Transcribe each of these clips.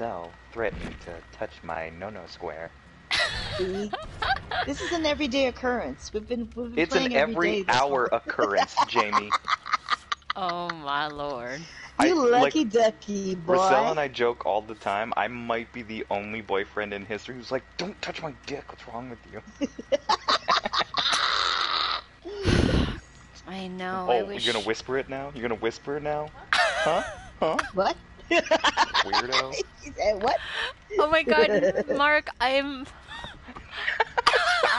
Marcel threatened to touch my no-no square. See? this is an everyday occurrence. We've been, we've been It's an playing every day hour whole- occurrence, Jamie. Oh my lord. I- You lucky like, ducky boy. Marcel and I joke all the time. I might be the only boyfriend in history who's like, "Don't touch my dick. What's wrong with you?" I know. oh, I wish. you're gonna whisper it now? You're gonna whisper it now? Huh? Huh? What? Weirdo. He said what? Oh my god, Mark, I'm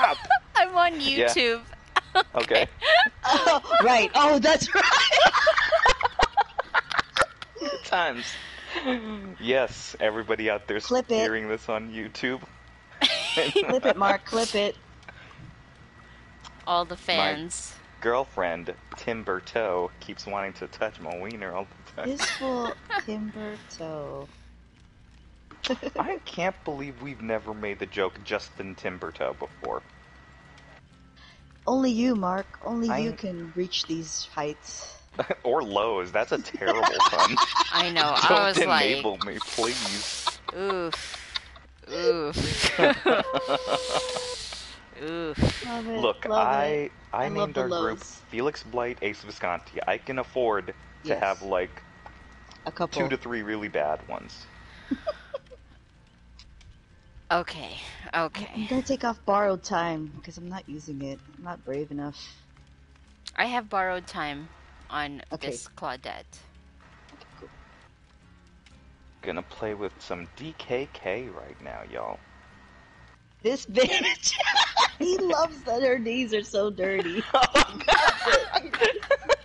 Stop. I'm on YouTube. Okay. Oh, right. Oh, that's right. Times. Yes, everybody out there's Clip it. hearing this on YouTube. Clip it, Mark. Clip it. All the fans. Girlfriend Tim Berteau keeps wanting to touch my wiener all the time. Fistful timber toe. I can't believe we've never made the joke Justin Timbertoe before. Only you, Mark. Only you I'm- can reach these heights. or lows. That's a terrible pun. I know. Don't I was like, enable me, please. oof, oof, oof. Love it. Look, love I it. I, I named the our group Felix Blight, Ace Visconti. I can afford to Yes. have like a couple. two to three really bad ones. Okay, okay. I'm gonna take off borrowed time because I'm not using it. I'm not brave enough. I have borrowed time on Okay. this Claudette. Gonna play with some DKK right now, y'all. This bitch. he loves that her knees are so dirty. Oh,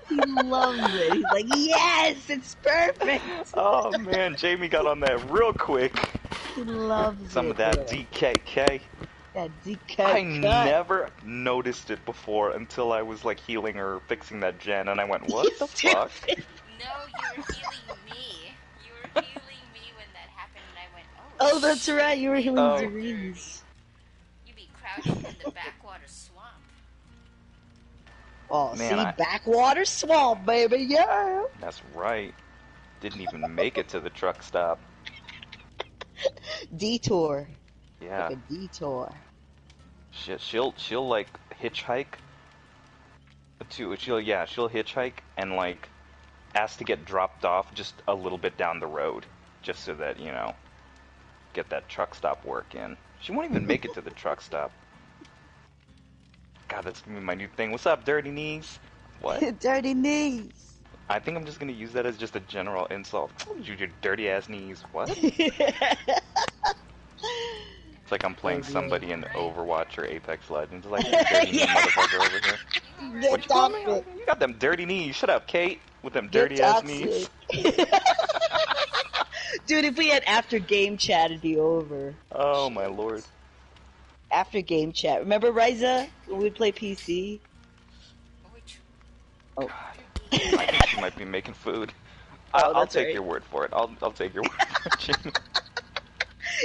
he loves it. He's like, yes, it's perfect. oh man, Jamie got on that real quick. He loves Some it. of that boy. DKK. That DKK. I never noticed it before until I was like healing or fixing that gen, and I went, "What the fuck?" No, you were healing me. You were healing me when that happened, and I went, Oh, Oh, that's right. You were healing Oh. Zareen's. You in the backwater swamp. Oh, Man, see, I- backwater swamp, baby, yeah. That's right. Didn't even make it to the truck stop. Detour, Yeah, like a detour. she, she'll she'll like hitchhike. To she'll yeah she'll hitchhike and like ask to get dropped off just a little bit down the road, just so that you know get that truck stop work in. She won't even make it to the truck stop. God, that's gonna be my new thing. What's up, dirty knees? What? Dirty knees. I think I'm just gonna use that as just a general insult. You your dirty ass knees. What? It's like I'm playing Oh, somebody in Overwatch or Apex Legends. Like, you dirty knee Yeah. motherfucker over here. Get What you call me? toxic. You got them dirty knees. Shut up, Kate. With them dirty ass knees. Dude, if we had after game chat, it'd be over. Oh my lord. After game chat. Remember, Riza? When we'd play PC? Oh. I think she might be making food. Oh, I'll, take right. your word for it. I'll I'll take your word for it.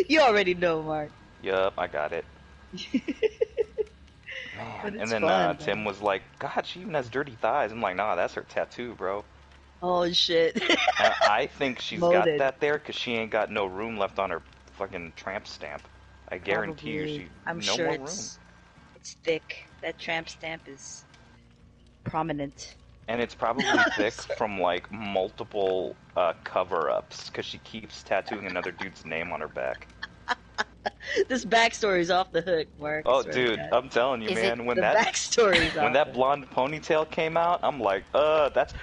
You already know, Mark. yup, I got it. Man. And then fun, uh. Tim was like, God, she even has dirty thighs. I'm like, nah, that's her tattoo, bro. Oh, shit. And I think she's Loaded. got that there because she ain't got no room left on her fucking tramp stamp. I guarantee you, Probably. she I'm no sure more it's, it's thick. That tramp stamp is prominent. And it's probably thick from like multiple uh, cover-ups because she keeps tattooing another dude's name on her back. This backstory is off the hook, Mark. Oh, dude, God. I'm telling you, Is man. it When the that backstory when off that the- blonde ponytail came out, I'm like, uh, that's.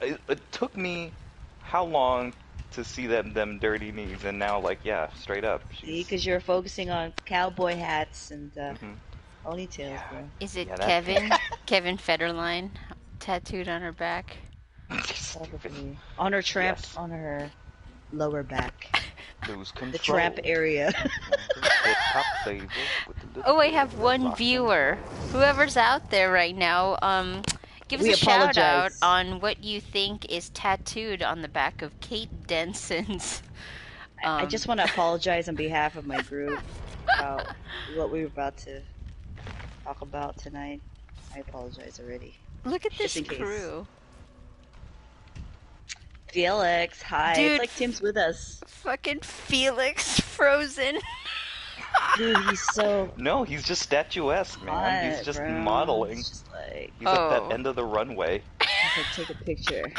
It, it took me how long to see them them dirty knees, and now like, yeah, straight up. See, because you're focusing on cowboy hats and uh, Mhm. ponytails, Yeah. bro. is it Yeah, Kevin? Kevin Federline tattooed on her back. Probably. On her tramp, Yes. on her lower back. Lose control. The tramp area. Hip-hop flavor with the little Oh, I have one viewer. Whoever's out there right now, um, give us We a shout out on what you think is tattooed on the back of Kate Denson's. I Um, just want to apologize on behalf of my group about what we were about to talk about tonight. I apologize already. Look at this crew. Felix, hi. Dude. It's like Tim's with us. Fucking Felix Frozen. Dude, he's so No, he's just statuesque, man. hot, he's just bro. modeling. It's just like, He's at Oh. that end of the runway. I could take a picture.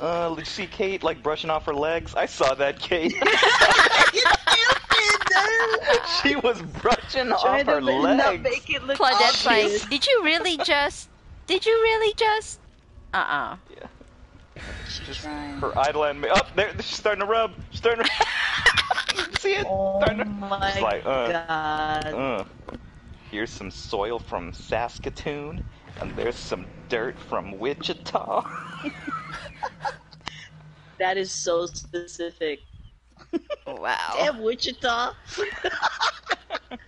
Uh, did you see Kate like brushing off her legs? I saw that, Kate. she was brushing off her ma- not legs. make it look Claudette's obvious. like, did you really just? Did you really just? Uh uh Yeah. She's Just trying. her idol and me. Up oh, there, she's starting to rub. She's starting to. see it? Oh my It's like, uh, god. Uh, here's some soil from Saskatoon, and there's some dirt from Wichita. That is so specific. Wow. Damn Wichita.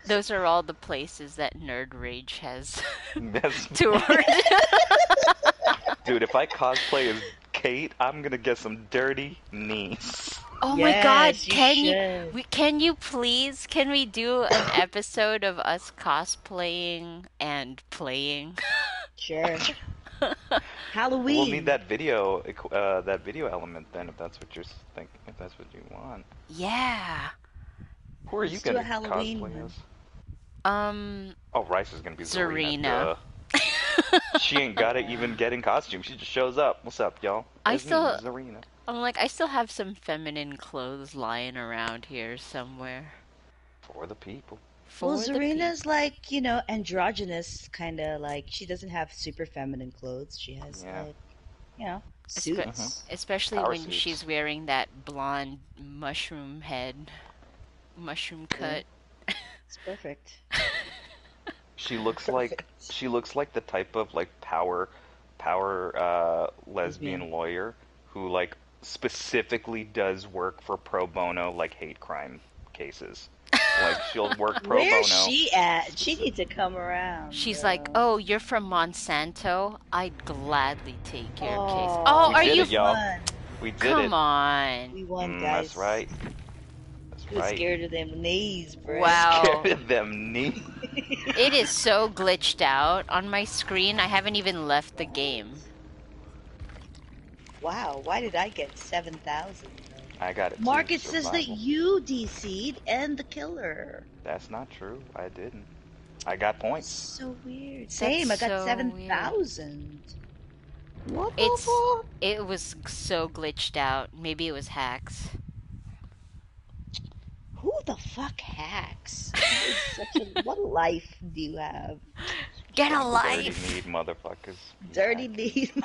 Those are all the places that Nerd Rage has That's, toured. dude, if I cosplay as Kate, I'm gonna get some dirty knees. oh my god, Yes, you can you we, can you please can we do an episode of us cosplaying and playing? Sure. Halloween. We'll need that video, uh, that video element then, if that's what you're s- think, if that's what you want. Yeah. Who are you Let's do gonna a Halloween cosplay one. as? Um Oh, Rice is gonna be Zarina. Zarina. Duh. she ain't gotta even get in costume. She just shows up. What's up, y'all? I It's me, still- Zarina. I'm like I still have some feminine clothes lying around here somewhere. For the people. For well, the Zarina's like, you know, androgynous, kind of like, she doesn't have super feminine clothes. She has, Yeah. like, you know, Espe- suits. Mhm. Especially Power when suits. she's wearing that blonde mushroom head, mushroom cut. It's perfect. She looks like she looks like the type of like power power uh, lesbian Lesbian. lawyer who like specifically does work for pro bono like hate crime cases. like she'll work pro Where's bono. she at? She needs to come around. She's bro. like, "Oh, you're from Monsanto. I'd gladly take your case." Oh, Oh, We are did you? it, y'all. We did Come it. on. We won, Mm, guys. that's right. That's She right. scared of them knees, bro. Wow. Scared of them knees. It is so glitched out on my screen. I haven't even left the game. Wow, why did I get 7,000? I got it. too, Mark, it says that you DC'd and the killer. That's not true. I didn't. I got points. So weird. Same, I got so 7,000. What the It's- fuck? It was so glitched out. Maybe it was hacks. Who the fuck hacks? That is such a, what life do you have? Get a Dirty life. need motherfuckers. Dirty knees,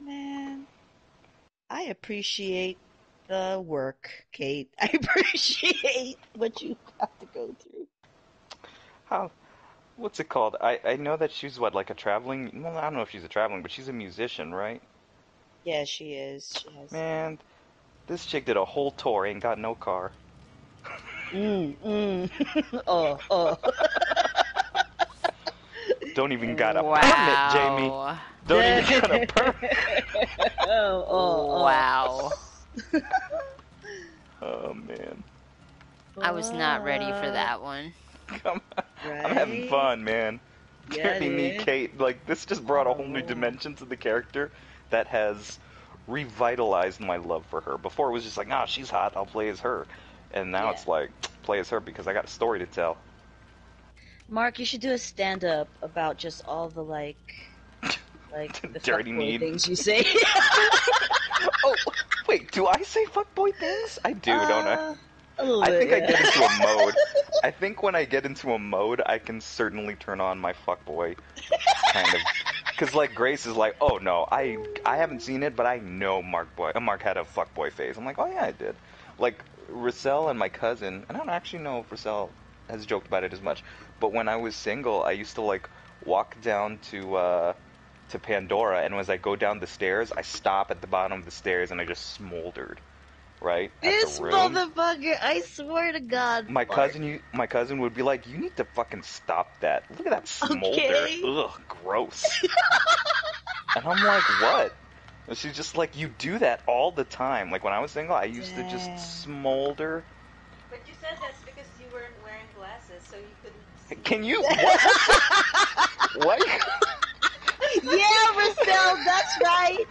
Man, I appreciate the work, Kate. I appreciate what you have to go through. How? What's it called? I I know that she's what like a traveling. Well, I don't know if she's a traveling, but she's a musician, right? Yeah, she is. She has. Man, this chick did a whole tour, ain't got no car. Mm, mm. oh, oh. Don't even got a wow. permit, Jamie. Don't even got a permit. oh, oh. Wow. Oh man, I was not ready for that one. come on. I'm having fun, man. Yeah, Dirty me, dude. Kate. Like this just brought a whole new Oh. dimension to the character that has revitalized my love for her. Before it was just like, ah, she's hot, I'll play as her, and now Yeah. it's like, play as her because I got a story to tell. Mark, you should do a stand up about just all the like like the Dirty need. things you say. oh, wait, do I say fuckboy things? I do, don't I? Uh, I bit, think I get into a mode. I think when I get into a mode, I can certainly turn on my fuckboy kind of. Because like Grace is like, oh no, I I haven't seen it, but I know Mark boy. Mark had a fuckboy phase. I'm like, oh yeah, I did. Like Russell and my cousin, and I don't actually know if Russell has joked about it as much. But when I was single, I used to like walk down to uh, to Pandora, and as I go down the stairs, I stop at the bottom of the stairs and I just smoldered, right? This motherfucker, I swear to God. My Mark. cousin, you, my cousin would be like, "You need to fucking stop that. Look at that smolder. Okay. Ugh, gross." and I'm like, "What?" And she's just like, "You do that all the time. Like when I was single, I used to just smolder." But you said that's because you weren't wearing glasses, so you couldn't see. Can you? What? what? yeah, Marcel, that's right.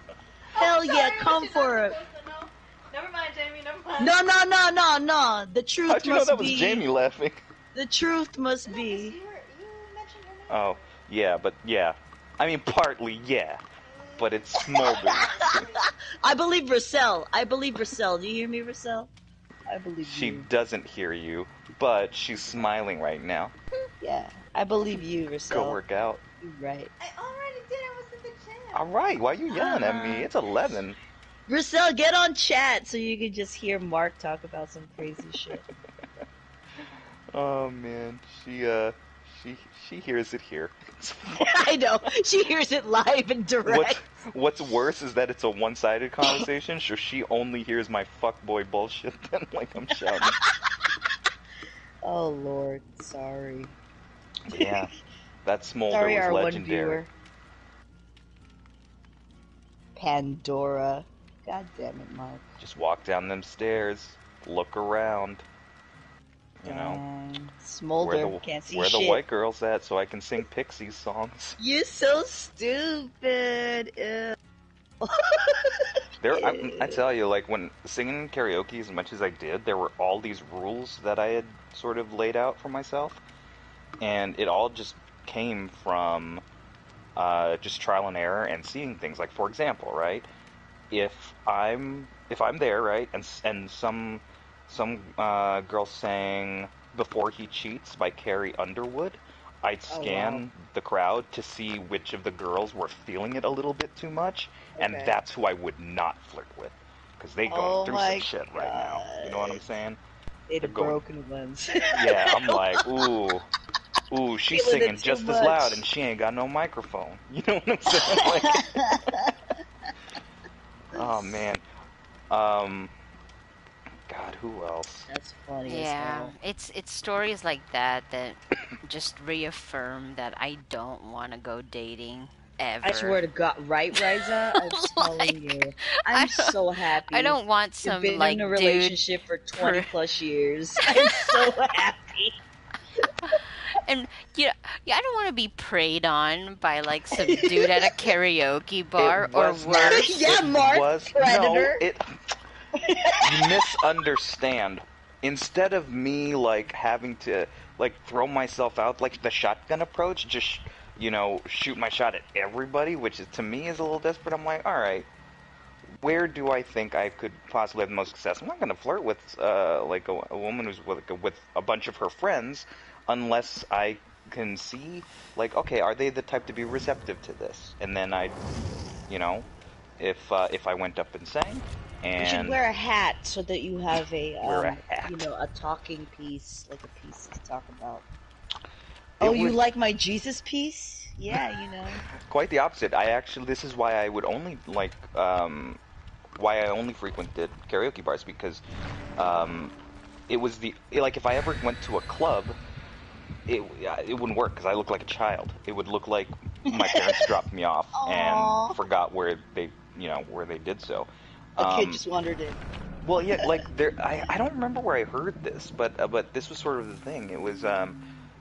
Hell yeah, Sorry, come for you're it. not supposed to know. Never mind, Jamie. Never mind. No, no, no, no, no. The truth How'd you know must that was be. Jamie laughing? The truth must No, 'cause be. You, were, you mentioned. Oh, yeah, but yeah. I mean, partly, yeah. But it's smoldering. I believe Russell. I believe Russell. Do you hear me, Russell? I believe she you. doesn't hear you, but she's smiling right now. Yeah, I believe you, Go work out. You're right. I already did. I was in the chat. All right, why are you yelling at me? Uh-huh. It's 11. Russell, get on chat so you can just hear Mark talk about some crazy shit. Oh man, she uh, she she hears it here. I know. She hears it live and direct. What's, what's worse is that it's a one-sided conversation, so she only hears my fuckboy bullshit then like I'm shouting. Oh Lord, sorry. yeah, that smolder Sorry, was our one legendary. viewer. Pandora. God damn it, Mark. Just walk down them stairs, look around. You know, Smolder where the can't see where shit. the white girls at, so I can sing Pixies songs. You're so stupid. Ew. There, I, I tell you, like when singing karaoke as much as I did, there were all these rules that I had sort of laid out for myself, and it all just came from uh, just trial and error and seeing things. Like for example, right? If I'm if I'm there, right, and and some some uh, girl sang "Before He Cheats" by Carrie Underwood. I'd Oh, scan wow. the crowd to see which of the girls were feeling it a little bit too much, and that's who I would not flirt with because they going Oh through some shit right now. You know what I'm saying? They the going- broken ones. Yeah, I'm like, ooh, ooh, she's Feeling singing just much. as loud, and she ain't got no microphone. You know what I'm saying? Like, oh man, um, God, who else? That's funny Yeah, as it's it's stories like that that just reaffirm that I don't want to go dating ever. I swear to God, right, Riza? I'm telling you. I I'm so happy. I don't want some You've been like in a dude. relationship for 20 per- plus years. I'm so happy. And you know, yeah, I don't want to be preyed on by like some dude at a karaoke bar It or was not- worse. Yeah, it Mark, was, predator. No, it, you misunderstand. Instead of me like having to like throw myself out like the shotgun approach, just you know shoot my shot at everybody, which is, to me is a little desperate. I'm like, all right, where do I think I could possibly have the most success? I'm not going to flirt with uh, like a, a woman who's with, with a bunch of her friends unless I can see like, okay, are they the type to be receptive to this? And then I, you know, if uh, if I went up and sang, and You should wear a hat so that you have a, um, a you know, a talking piece, like a piece to talk about. It Oh, you like my Jesus piece? Yeah, you know. quite the opposite. I actually this is why I would only like um, why I only frequented karaoke bars because um, it was the like if I ever went to a club, it it wouldn't work because I look like a child. It would look like my parents dropped me off Aw. and forgot where they you know where they did so. A kid Um, just wandered in. Well, yeah, like there, I, I don't remember where I heard this, but uh, but this was sort of the thing. It was um,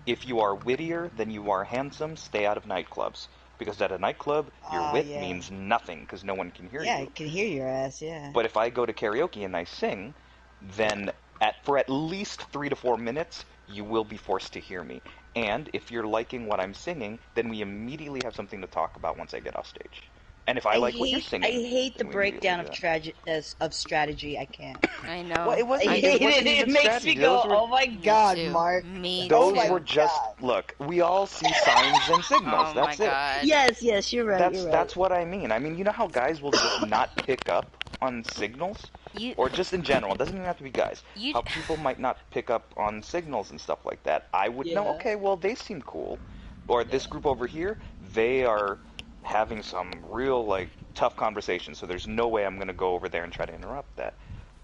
if you are wittier than you are handsome, stay out of nightclubs because at a nightclub, your Ah, wit yeah. means nothing because no one can hear you. Yeah, I can hear your ass, yeah. But if I go to karaoke and I sing, then at for at least three to four minutes, you will be forced to hear me. And if you're liking what I'm singing, then we immediately have something to talk about once I get off stage. And if I, like hate, what you're singing, I hate the breakdown of immediately do trage- as- of strategy. I can't. I know. Well, it wasn't- I it hate wasn't it. It makes strategy. me go, were- "Oh my god, too. Mark." Me Those Oh too. were just look. We all see signs and signals. Oh that's my it. god. Yes, yes, you're right. That's you're right. that's what I mean. I mean, you know how guys will just not pick up on signals, You or just in general. It doesn't even have to be guys. you How people might not pick up on signals and stuff like that. I would know. Okay, well they seem cool, or this group over here, they are having some real like tough conversation. So there's no way I'm gonna go over there and try to interrupt that.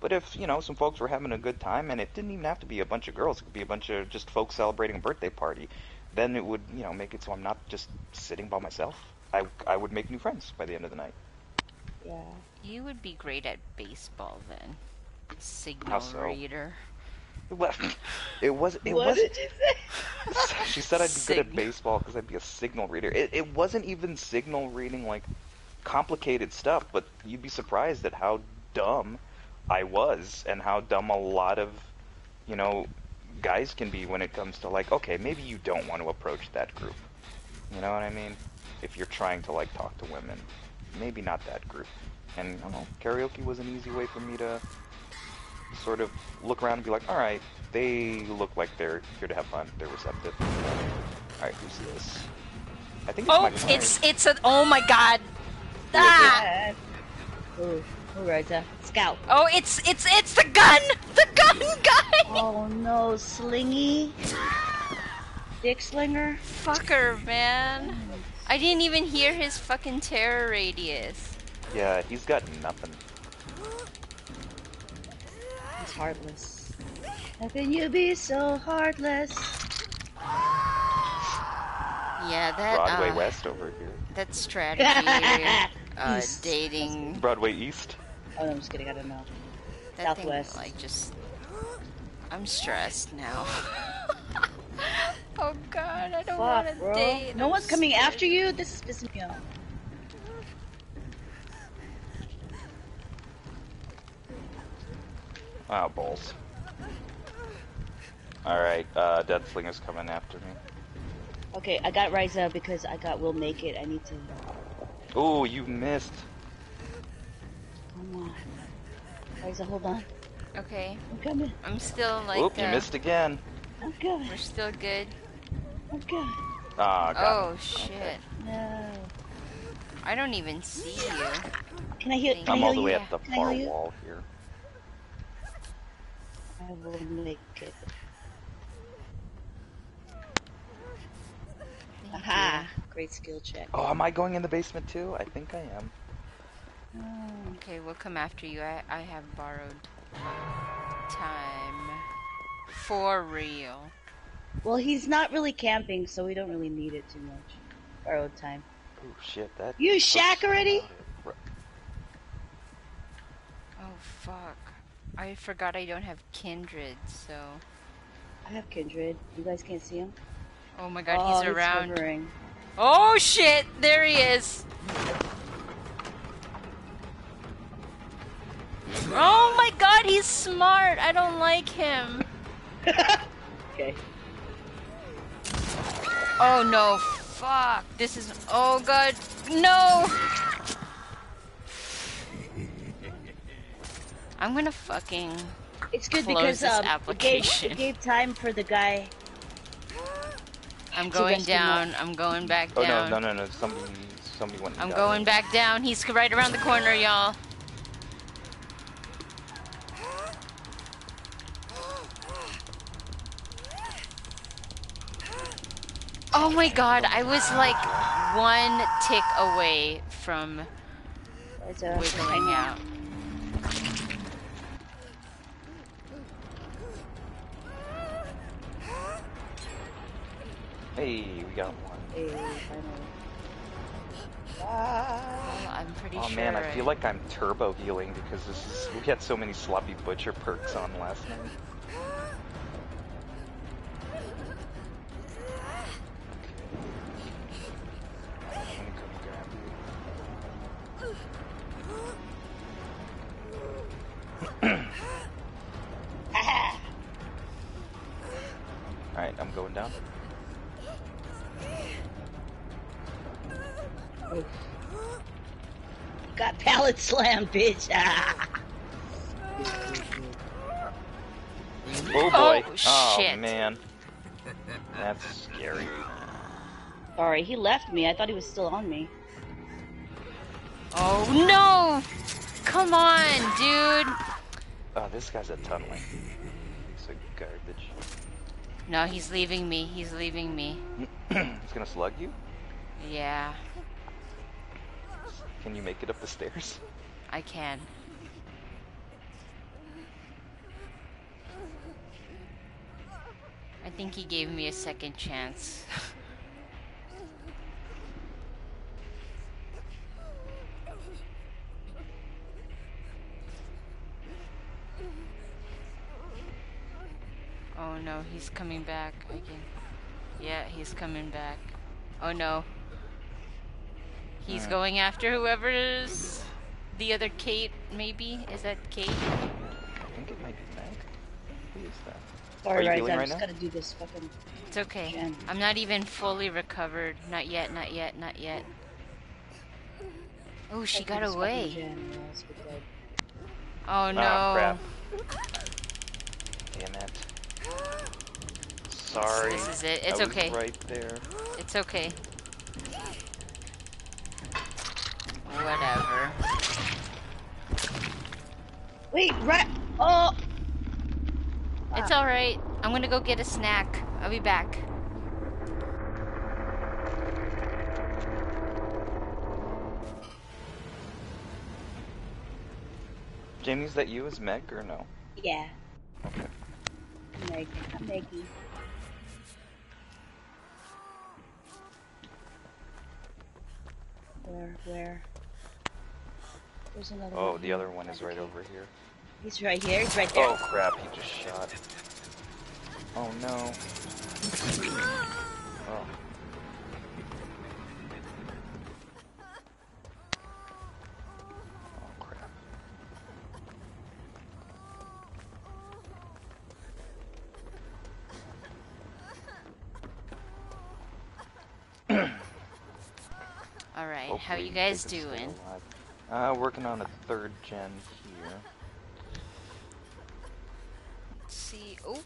But if you know some folks were having a good time, and it didn't even have to be a bunch of girls, it could be a bunch of just folks celebrating a birthday party, then it would you know make it so I'm not just sitting by myself. I I would make new friends by the end of the night. Yeah. you would be great at baseball then. Signal so? reader. Well, it was it what was. did you say? She said I'd be good at baseball because I'd be a signal reader. It it wasn't even signal reading like complicated stuff, but you'd be surprised at how dumb I was and how dumb a lot of, you know, guys can be when it comes to like, okay, maybe you don't want to approach that group. You know what I mean? If you're trying to like talk to women, maybe not that group. And I don't know, karaoke was an easy way for me to sort of look around and be like, all right, they look like they're here to have fun. They're receptive. All right, who's this? I think it's Oh, Michael it's Myers. it's a. Oh my god. Ah! Yeah. Ooh, ooh, Riza. Scout. Oh, it's it's it's the gun. The gun guy. Oh no, Slingy. Dick Slinger. Fucker, man. I didn't even hear his fucking terror radius. Yeah, he's got nothing. He's heartless. How can you be so heartless? Yeah, that Broadway uh, West over here. that strategy, uh, dating. Broadway East. Oh, no, I'm just kidding. I don't know. That Southwest. thing, like, just. I'm stressed now. oh god, I don't want to date. No I'm one's coming after you. This is pissing me off. Oh, balls. Alright, uh, Deathslinger's coming after me. Okay, I got Riza because I got We'll Make It. I need to. Oh, you missed. Come on. Riza, hold on. Okay, I'm coming. I'm still like. Oop, you uh, missed again. I'm coming. We're still good. I'm coming. Ah, got Oh it. shit! No. I don't even see you. Can I heal? Can I'm I all the way you? at the Can far wall here. I will make it. Thank Aha! Great skill check. Oh, am I going in the basement too? I think I am. Oh. Okay, we'll come after you. I I have borrowed time for real. Well, he's not really camping, so we don't really need it too much. Borrowed time. Oh shit, that. You shack already? Oh fuck! I forgot I don't have kindred. So. I have Kindred. You guys can't see him? Oh my god, oh, he's around. hovering. Oh shit! There he is. Oh my god, he's smart. I don't like him. Okay. Oh no, fuck. This is. Oh god, no! I'm gonna fucking. It's good Close because this um, it gave, application. it gave time for the guy. I'm going down. I'm going back Oh down. no, no, no, no! Somebody, somebody went. I'm got going back down. He's right around the corner, y'all. Oh my god, I was like one tick away from wiggling out. Hey, we got one. Hey. Ah. Well, I'm pretty Oh sure. man, I feel like I'm turbo healing because this is we had so many sloppy butcher perks on last night. I'm gonna come grab Ah. you. All right, I'm going down. Oof. Got pallet slam, bitch. Ah. Oh boy! Oh, shit. man, that's scary. Sorry, he left me. I thought he was still on me. Oh no! Come on, dude. Oh, this guy's a tunneling. He's a garbage. No, he's leaving me. He's leaving me. He's gonna slug you. Yeah, Can you make it up the stairs? I can. I think he gave me a second chance. oh no, he's coming back. I can. Yeah, he's coming back. Oh no. He's Hmm. going after whoever's the other Kate, maybe? Is that Kate? I think it might be Meg. Who is that? Sorry, Are you Rise, I'm right just now? gonna do this fucking. It's okay. Jen. I'm not even fully recovered. Not yet, not yet, not yet. Oh, she got away. Jen, or else we're dead. Oh no. Ah, crap. Damn it. Sorry. This is it. It's I was okay. right there. It's okay. Whatever. Wait, right. Oh, It's alright. I'm gonna go get a snack. I'll be back. Jamie, is that you as Meg or no? yeah. Okay. I'm Meg. I'm Meggy. Where? Where? There's another. Oh, one the other one is right over here. He's right here. He's right there. Oh crap, he just shot. Oh no. Oh. Oh crap. Alright, how Hopefully you guys doing? Alive. Uh, working on a third gen here. Let's see. Oh.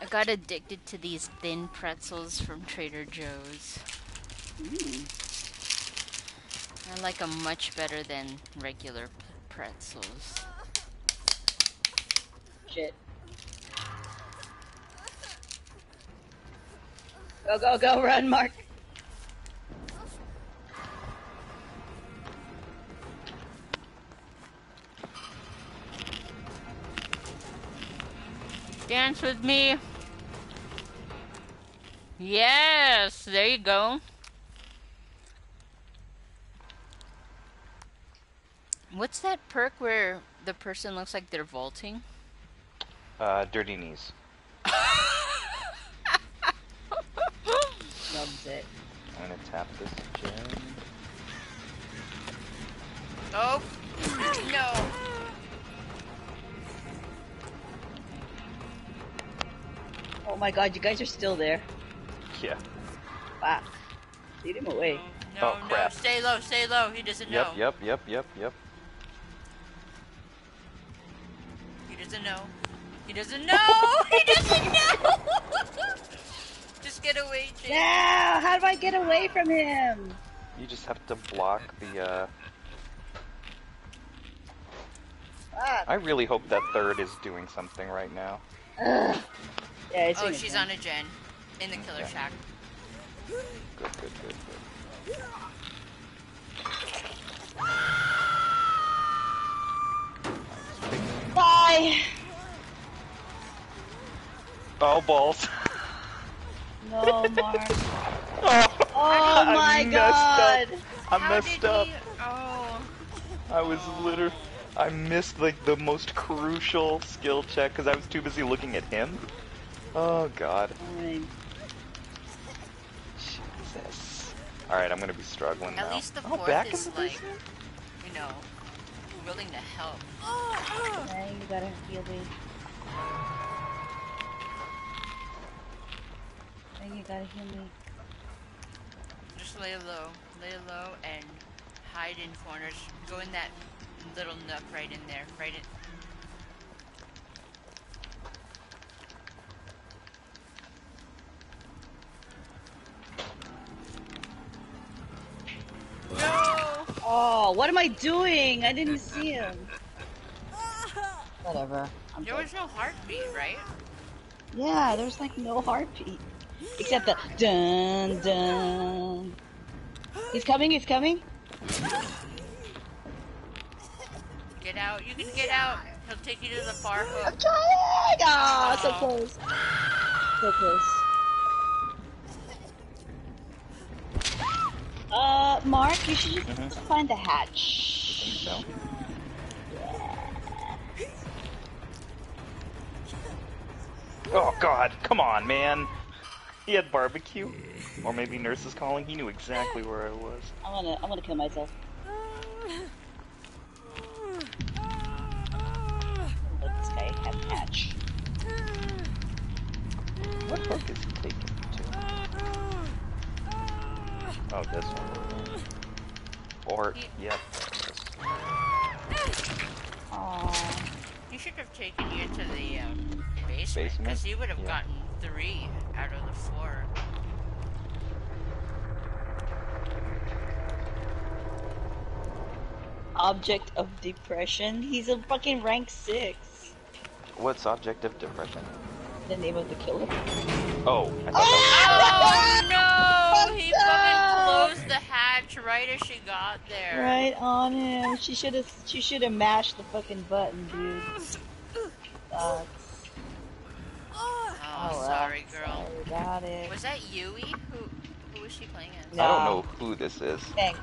I got addicted to these thin pretzels from Trader Joe's. Mm. I like them much better than regular pretzels. Shit. Go, go, go, run, Mark. Dance with me. Yes, there you go. What's that perk where the person looks like they're vaulting? Uh, dirty knees. Loves it. I'm gonna tap this gen. Oh, no. Oh my god, you guys are still there. Yeah. Wow. Lead him away. No, Oh, no, crap. stay low, stay low. He doesn't know. Yep, yep, yep, yep, yep. He doesn't know. He doesn't know. he doesn't know. Just get away, Jake. Now, how do I get away from him? You just have to block the, uh... Ah, I really hope that third is doing something right now. ugh. Yeah, it's Oh, she's it. on a gen in the killer Yeah. shack. Good, good, good, good. Bye. Oh, balls. No, Mark. oh, Oh I my messed up. god. I How messed did up. he? Oh. I was literally... I missed, like, the most crucial skill check because I was too busy looking at him. Oh, God. Fine. Jesus. Alright, I'm gonna be struggling At now. least the oh, fourth back is in the like, basement? you know, willing to help. Now you gotta heal me. Now you gotta heal me. Just lay low, lay low, and hide in corners. Go in that little nook right in there, right in. No! Oh, what am I doing? I didn't see him. Whatever. I'm There dead. was no heartbeat, right? Yeah, there's like no heartbeat. Except the dun dun. He's coming, he's coming. Get out. You can get out. He'll take you to the far hook. I'm trying! Ah, so Oh. close. So close. Uh, Mark, you should just Mhm. find the I hatch. think so. Oh god, come on, man. He had barbecue. Or maybe Nurse's Calling. He knew exactly where I was. I'm gonna I'm gonna kill myself. Let this guy have hatch. What hook is he taking me to? Oh, this one. Or, yep. Aww. He should have taken you to the um, basement Basement? because you would have Yeah. gotten three out of the four. Object of depression. He's a fucking rank six. What's object of depression? The name of the killer. Oh, I thought Oh no! Oh, he What's fucking closed the hatch right as she got there. Right on him. She should have. She should have mashed the fucking button, dude. Sucks. Oh, oh well. sorry, girl. Sorry about it. Was that Yui? Who who was she playing as? that. I don't know who this is. Dang.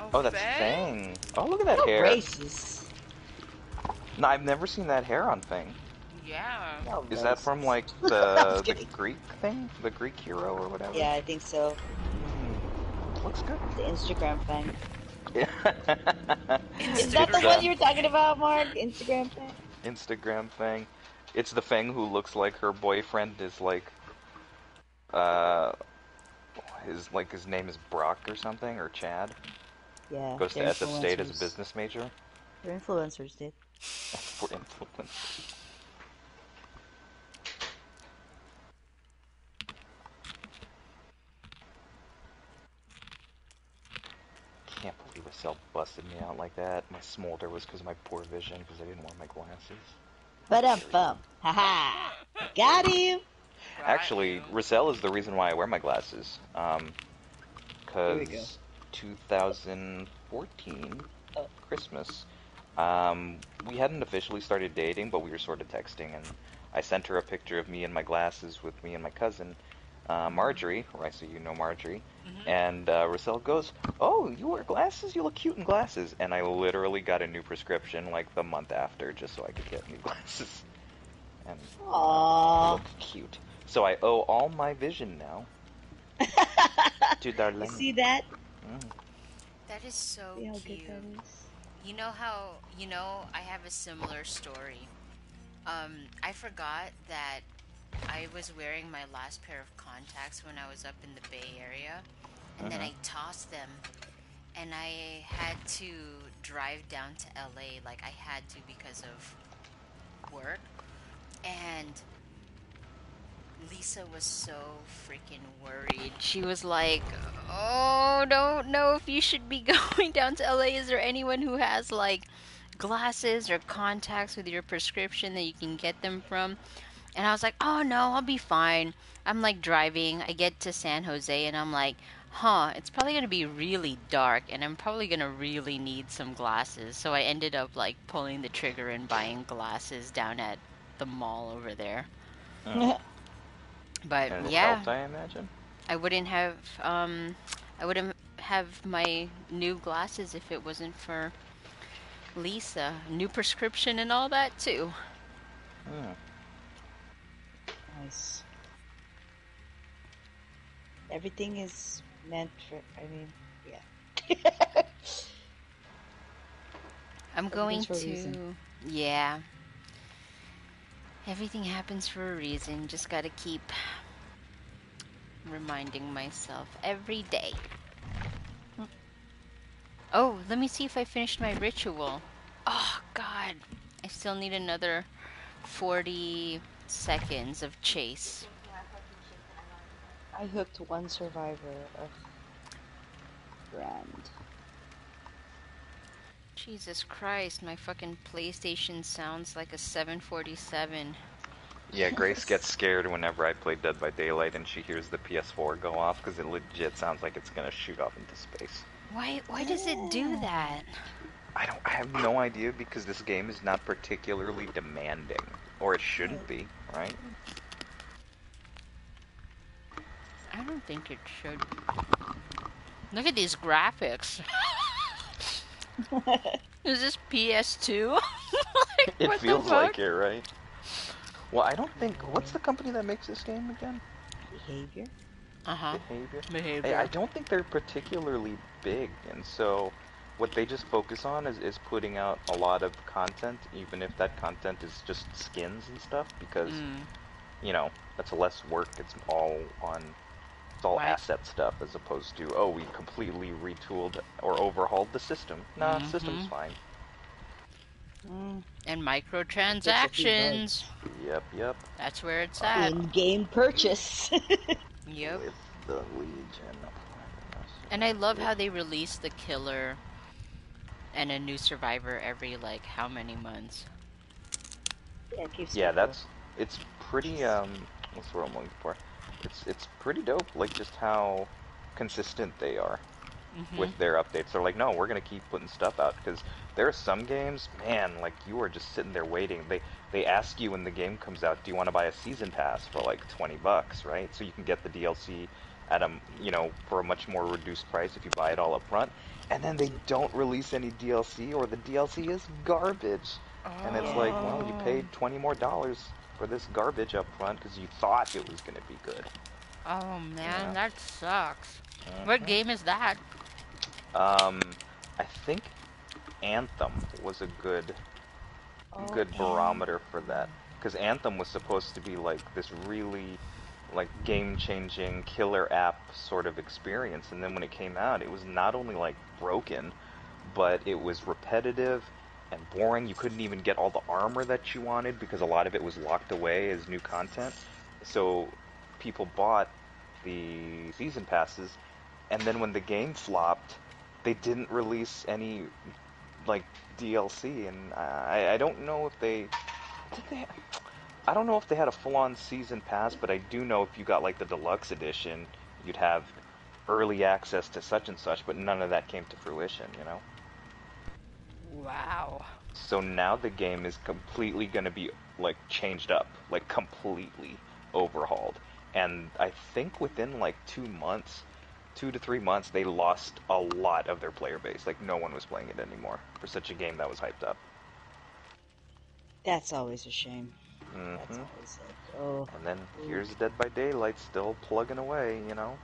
Oh, oh, that's Fang? Fang. Oh, look at that So hair. racist. No, I've never seen that hair on Fang. Yeah. So Is that from like the the. Greek thing, the Greek hero or whatever? Yeah, I think so. Hmm. Looks good. The Instagram thing. Yeah. Is that the one you were talking about, Mark? Instagram thing? Instagram thing. It's the Fang who looks like her boyfriend is like, uh, his like his name is Brock or something or Chad. Yeah. Goes to they're SF State as a business major They're influencers, dude. for influence. Can't believe Marcel busted me out like that. My smolder was because of my poor vision because I didn't wear my glasses. But um bum. Haha. Got him. Got Actually, you. Is the reason why I wear my glasses. Um, Here we cause 2014 Oh. Christmas, um, we hadn't officially started dating, but we were sort of texting, and I sent her a picture of me and my glasses with me and my cousin, uh, Marjorie, or I say you know Marjorie, Mhm. and uh, Roselle goes, "Oh, you wear glasses? You look cute in glasses." And I literally got a new prescription like the month after, just so I could get new glasses. And Aww. look cute. So I owe all my vision now to you Darlene. see that? Mm. That is so See how good cute. that is? You know how you know I have a similar story. Um, I forgot that I was wearing my last pair of contacts when I was up in the Bay Area, and then Mhm. I tossed them, and I had to drive down to LA. Like I had to because of work, and Lisa was so freaking worried. She was like, "Oh, don't know if you should be going down to LA. Is there anyone who has like glasses or contacts with your prescription that you can get them from?" And I was like, "Oh no, I'll be fine." I'm like driving. I get to San Jose and I'm like, "Huh, it's probably going to be really dark and I'm probably going to really need some glasses." So I ended up like pulling the trigger and buying glasses down at the mall over there. Mm. But And yeah, helped, I imagine. I wouldn't have um I wouldn't have my new glasses if it wasn't for Lisa. New prescription and all that too. Mm. Everything is meant for. I mean, yeah. I'm going Everything's for a to. Yeah. Everything happens for a reason. Just got to keep reminding myself every day. Oh, let me see if I finished my ritual. Oh god. I still need another 40 seconds of chase. I hooked one survivor of Grand. Jesus Christ, my fucking PlayStation sounds like a 747. Yeah, Grace gets scared whenever I play Dead by Daylight and she hears the PS4 go off because it legit sounds like it's gonna shoot off into space. Why why does it do that? I don't. I have no idea because this game is not particularly demanding, or it shouldn't be, right? I don't think it should. Look at these graphics. Is this PS2? like, It what feels the fuck? like it, right? Well, I don't think. What's the company that makes this game again? Behavior? Uh huh. behavior. Behavior. I, I don't think they're particularly big, and so what they just focus on is, is putting out a lot of content, even if that content is just skins and stuff, because Mm. you know that's less work. It's all on it's all Right. asset stuff as opposed to oh we completely retooled or overhauled the system. Nah, system's Mhm. fine. Mm, And microtransactions. Yep, yep. That's where it's at. in-game purchase. Yep. With the Legion. And I love how they release the killer and a new survivor every like how many months. yeah, it keeps Yeah, people- that's it's pretty um what's the word I'm looking for? It's it's pretty dope, like just how consistent they are Mhm. with their updates. They're like, no, we're gonna keep putting stuff out because there are some games, man, like you are just sitting there waiting. They they ask you when the game comes out, do you want to buy a season pass for like twenty bucks, right? So you can get the DLC at a you know for a much more reduced price if you buy it all up front. And then they don't release any DLC, or the DLC is garbage. And it's like, well, you Oh. paid twenty more dollars for this garbage up front because you thought it was gonna be good. Oh man, Yeah. that sucks. What Mhm. game is that? Um, I think Anthem was a good Oh, good and- barometer for that because Anthem was supposed to be like this really like game-changing killer app sort of experience, and then when it came out, it was not only like broken, but it was repetitive and boring. You couldn't even get all the armor that you wanted because a lot of it was locked away as new content. So people bought the season passes, and then when the game flopped, they didn't release any like DLC, and I, I don't know if they did they. I don't know if they had a full-on season pass, but I do know if you got like the deluxe edition, you'd have early access to such and such, but none of that came to fruition, you know. Wow. So now the game is completely going to be like changed up, like completely overhauled. And I think within like 2 months, 2 to 3 months they lost a lot of their player base. Like no one was playing it anymore for such a game that was hyped up. That's always a shame. That's hmm always like, oh, And then here's Dead by Daylight still plugging away, you know.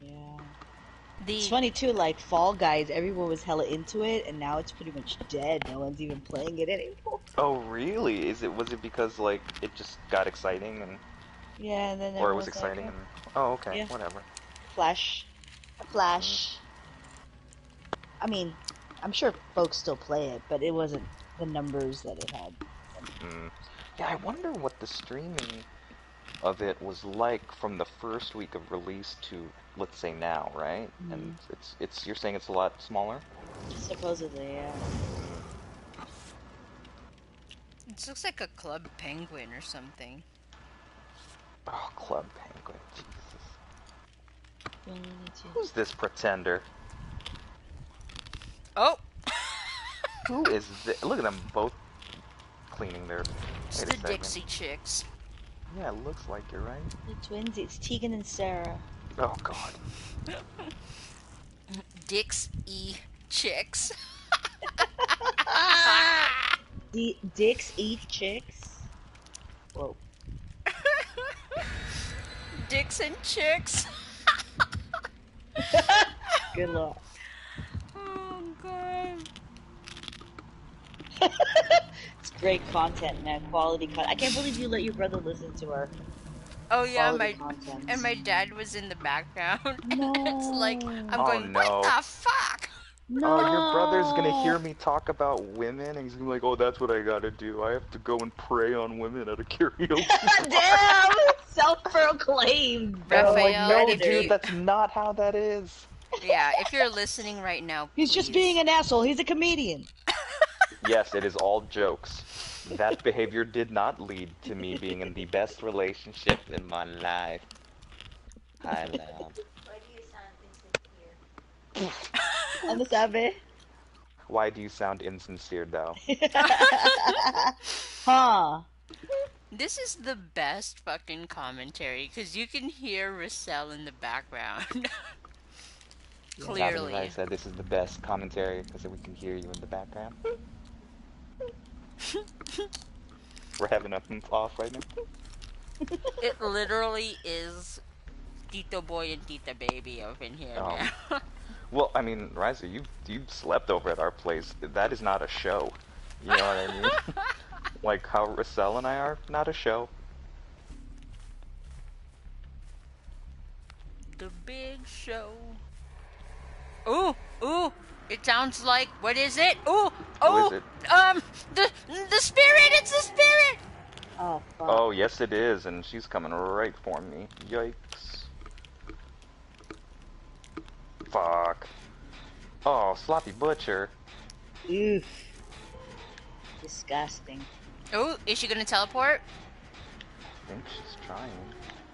yeah. The It's funny too, like Fall Guys, everyone was hella into it, and now it's pretty much dead. No one's even playing it anymore. Oh, really? Is it was it because like it just got exciting and Yeah, and then or it was everyone's like, exciting "Oh, and oh, okay, Yeah. whatever. Flash, a Flash. I mean, I'm sure folks still play it, but it wasn't the numbers that it had. Mm. Yeah, I wonder what the streaming of it was like from the first week of release to let's say now, right? And mm-hmm. it's it's you're saying it's a lot smaller. Supposedly, yeah. it looks like a club penguin or something. Oh, Club Penguin, Jesus. You only need to- Who's this pretender? Oh, Who is this? Look at them both cleaning their. it's the second. Dixie Chicks. Yeah, it looks like you're right. The twins, it's Tegan and Sara. Oh God. Dix E Chicks. D- dicks eat chicks. Whoa. Dicks and Chicks. Good luck. Oh god. It's great content, man. Quality content. I can't believe you let your brother listen to our Oh yeah, my content. and my dad was in the background. No. it's like I'm Oh, going, no. what the fuck? no. Oh, your brother's gonna hear me talk about women, and he's gonna be like, "Oh, that's what I gotta do. I have to go and prey on women out of curiosity." Damn! Self-proclaimed. And I'm like, no, dude, you- that's not how that is. Yeah, if you're listening right now, He's just being an asshole. He's a comedian. Yes, it is all jokes. That behavior did not lead to me being in the best relationship in my life. I love. Why do you sound insincere? Ano sabi? Why do you sound insincere, though? huh. This is the best fucking commentary because you can hear Russell in the background. That's Clearly. why I said this is the best commentary because we can hear you in the background. We're having a off right now. It literally is Tito Boy and Tita Baby up in here Oh. now. Well, I mean, Raisa, you you slept over at our place. That is not a show. You know what I mean? like how Russell and I are, not a show. the big show. Ooh, ooh. It sounds like what is it? Oh, oh, it? um, the the spirit. It's the spirit. Oh fuck. Oh, yes, it is, and she's coming right for me. Yikes. Fuck. Oh, sloppy butcher. Oof. Disgusting. Oh, is she gonna teleport? I think she's trying.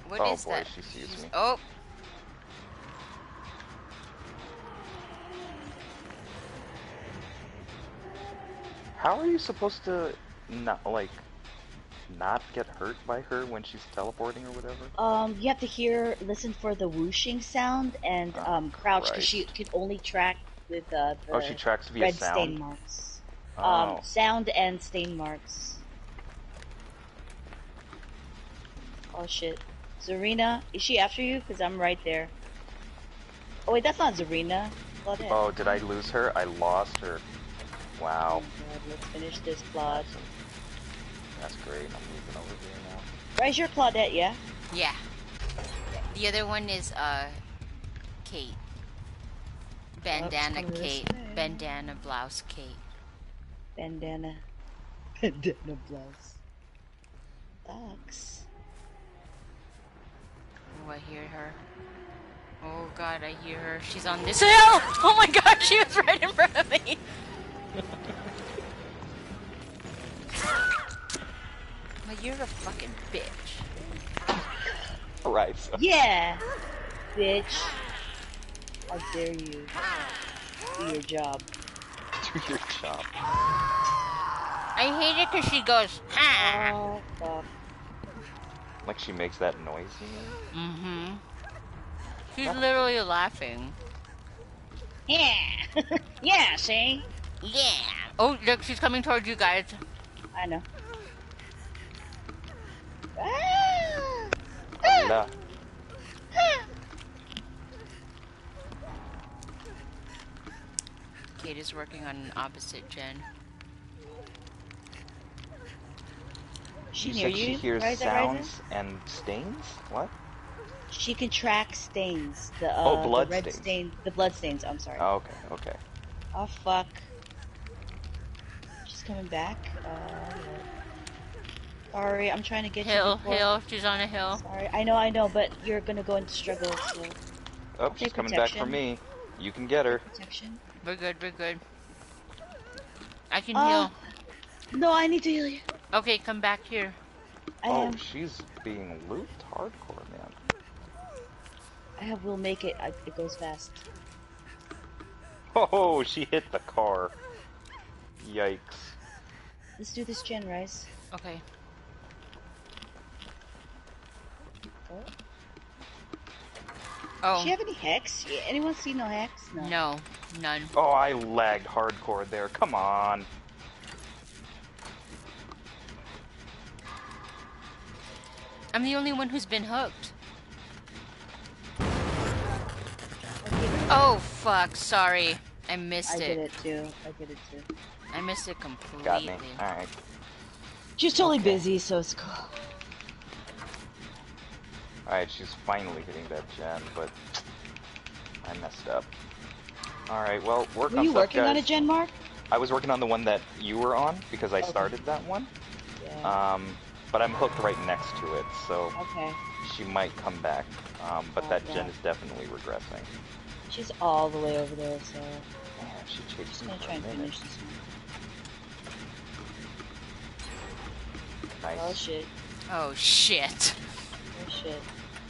What Oh, is boy, that? she sees She's- me. Oh, How are you supposed to not like not get hurt by her when she's teleporting or whatever? Um, you have to hear, listen for the whooshing sound and Oh, um, crouch because she can only track with uh, the Oh, she tracks via red sound. stain marks. Oh. Um, sound and stain marks. Oh shit, Zarina, is she after you? Because I'm right there. Oh wait, that's not Zarina. Oh, did I lose her? I lost her. Wow. God, let's finish this, Claude. That's great. I'm moving over here now. Raise your Claudette, yeah? yeah. The other one is uh, Kate. Bandana coming Kate. Bandana blouse Kate. Bandana. Bandana blouse. Sucks. Oh, I hear her. Oh god, I hear her. She's on this hill! Oh my god, she was right in front of me! But you're a fucking bitch. Right. So Yeah, bitch. How dare you do your job? do your job. I hate it because she goes, ha! Oh. Like she makes that noise, you know? Mm-hmm. She's literally laughing. Yeah. yeah, see? Yeah. Oh, look, she's coming towards you guys. I know. Ah! Allah. Kate is working on an opposite gen. She You near said she hears Raisa, Raisa? sounds and stains? What? She can track stains. The uh, Oh, blood the red stains. stain, the blood stains. I'm sorry. Oh, okay, okay. Oh fuck. She's coming back. Uh, sorry, I'm trying to get Hill, you. before- hill, she's on a hill. Sorry, I know, I know, but you're gonna go into struggle. So Oh, take she's coming back for me. You can get her. protection. We're good, we're good. I can Uh, heal. No, I need to heal you. Okay, come back here. I oh, am. she's being looped hardcore, man. I have. We'll make it. I, it goes fast. Oh, she hit the car. Yikes. Let's do this, Gen Rise. Okay. Oh. Oh, Does she have any hex? Anyone see no hex? No. no, none. Oh, I lagged hardcore there. Come on. I'm the only one who's been hooked. Oh, fuck, sorry. I missed I it. I did it too. I did it too. I missed it completely. Got me. Alright. She's totally Okay. busy, so it's cool. Alright, she's finally hitting that gen, but I messed up. Alright, well, work Were on you stuff, working on a guys. Gen Mark? I was working on the one that you were on because I Okay. started that one. Yeah. Um, but I'm hooked right next to it, so okay. she might come back. Um, but Oh, that gen is definitely regressing. She's all the way over there, so Man, she I'm chased me gonna try and minute. finish this one. Nice. Oh shit. Oh, shit. Oh shit.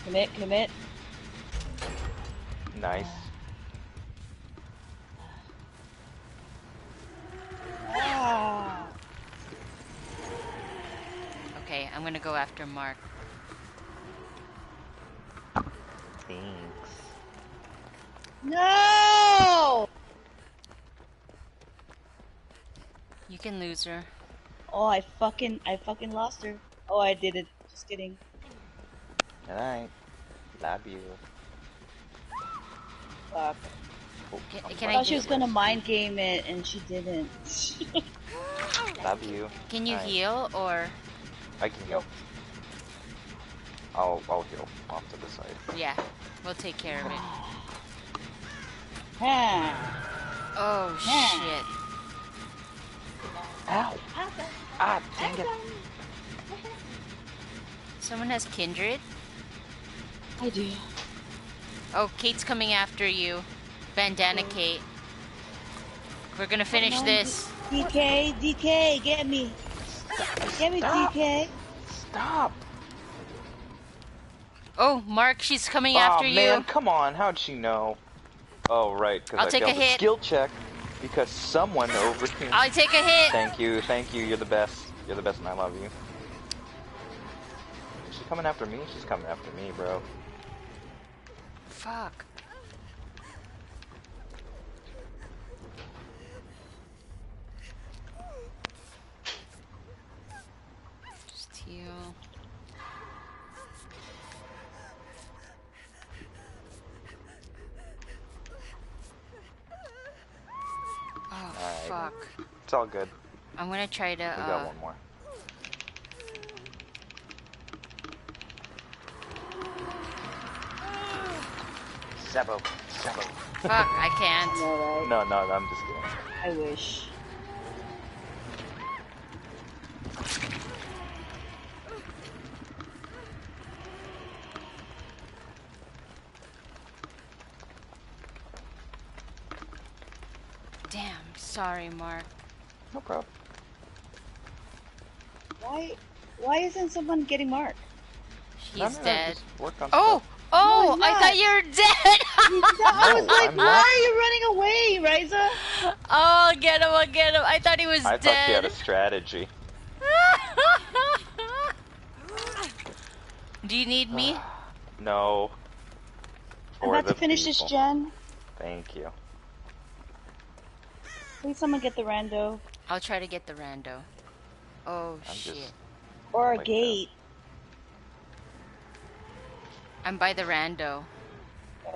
Commit, commit. Nice. Ah. Okay, I'm gonna go after Mark. Thanks. No! You can lose her. Oh, I fucking, I fucking lost her. Oh, I did it. Just kidding. Alright. Love you. Fuck. Oh, Can- I'm can I I thought she was gonna mind game it, and she didn't. Love you. Can you Alright. heal or I can heal. I'll I'll heal off to the side. yeah, we'll take care of it. Ha. Oh shit. Ow! Ah, dang it! Someone has kindred? I do. Oh, Kate's coming after you. Bandana Kate. We're gonna finish this. DK, DK, get me. Get me, Stop. DK. Stop! Oh, Mark, she's coming oh after man, you. Man, come on! How'd she know? Oh right, because I'll I take a the hit. skill check because someone overcame. I'll take a hit. Thank you, thank you. You're the best. You're the best, and I love you. Is she coming after me? She's coming after me, bro. Fuck. Just heal. Fuck. It's all good. I'm gonna try to We uh, got one more. Sebo, Sebo. fuck, I can't. Alright, No, no, I'm just kidding. I wish. Damn, sorry, Mark. No problem. Why, why isn't someone getting marked? He's dead. just work on Oh, stuff. oh, No, I thought you were dead. I was No, like, I'm why not. are you running away, Raisa? oh, get him, I'll get him. I thought he was dead. I thought she had a strategy. Do you need me? No. I'm about to the finish this people. gen. Thank you. Please, someone get the rando I'll try to get the rando. Oh I'm shit. or a Like that. gate. I'm by the rando.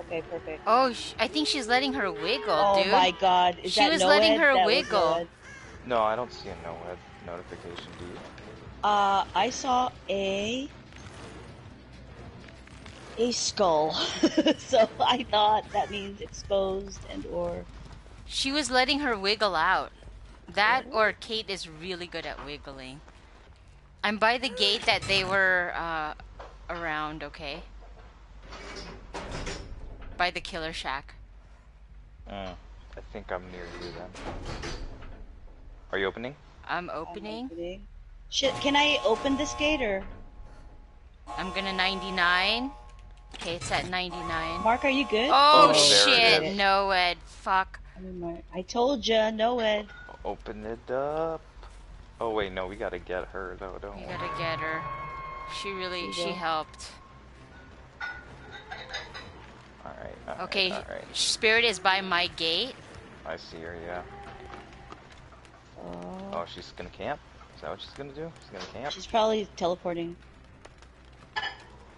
Okay, perfect. Oh, sh- I think she's letting her wiggle, Oh dude. Oh my God! Is She that was Noed? letting her That wiggle. Noed. No, I don't see a no web notification. Do you? Uh, I saw a a skull, so I thought that means exposed and or She was letting her wiggle out. That or Kate is really good at wiggling. I'm by the gate that they were uh, around, okay? By the killer shack. Mm, I think I'm near you then. Are you opening? I'm I'm opening. opening. Shit, can I open this gate or I'm gonna 99. Okay, it's at 99. Mark? Are you good? Oh, Oh, shit, Noed. Fuck. I mean, Mark, I told ya, Noed. Open it up. Oh wait, no, we gotta get her though, don't You we? gotta get her. She really, You she helped. All right. all right, Okay, All right. Spirit is by my gate. I see her. Yeah. Oh, Oh, she's gonna camp. Is that what she's gonna do? She's gonna camp. she's probably teleporting.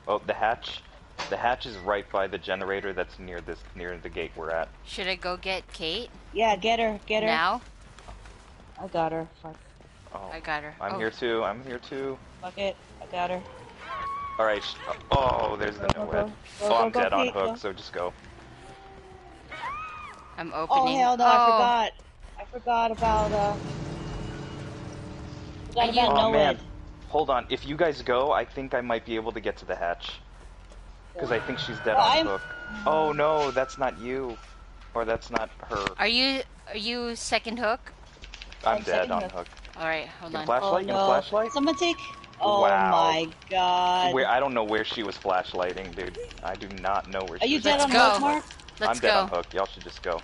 Oh, the hatch. The hatch is right by the generator that's near this near the gate we're at. Should I go get Kate Yeah, get her, get her. now? I got her. Fuck, Oh, I got her. I'm oh. here too. I'm here too. fuck it. I got her. All right. sh- Oh, there's the Go, no go, go. Oh, I'm go, dead on hook, go. so just go. I'm Oh opening. hell no! Oh, I forgot. I forgot about uh. Forgot Are you- about Oh no man, Ed. hold on. If you guys go, I think I might be able to get to the hatch. Because I think she's dead Oh, on I'm- hook. Oh no, that's not you. Or that's not her. Are you are you second hook? I'm I'm dead on hook. hook. All right, hold Get a on. flashlight? Oh Get a no! flashlight? Someone take. Oh Wow. my god! Where I don't know where she was flashlighting, dude. I do not know where Are she you was. dead Let's on hook, Mark? Let's I'm dead on hook. Y'all should just go.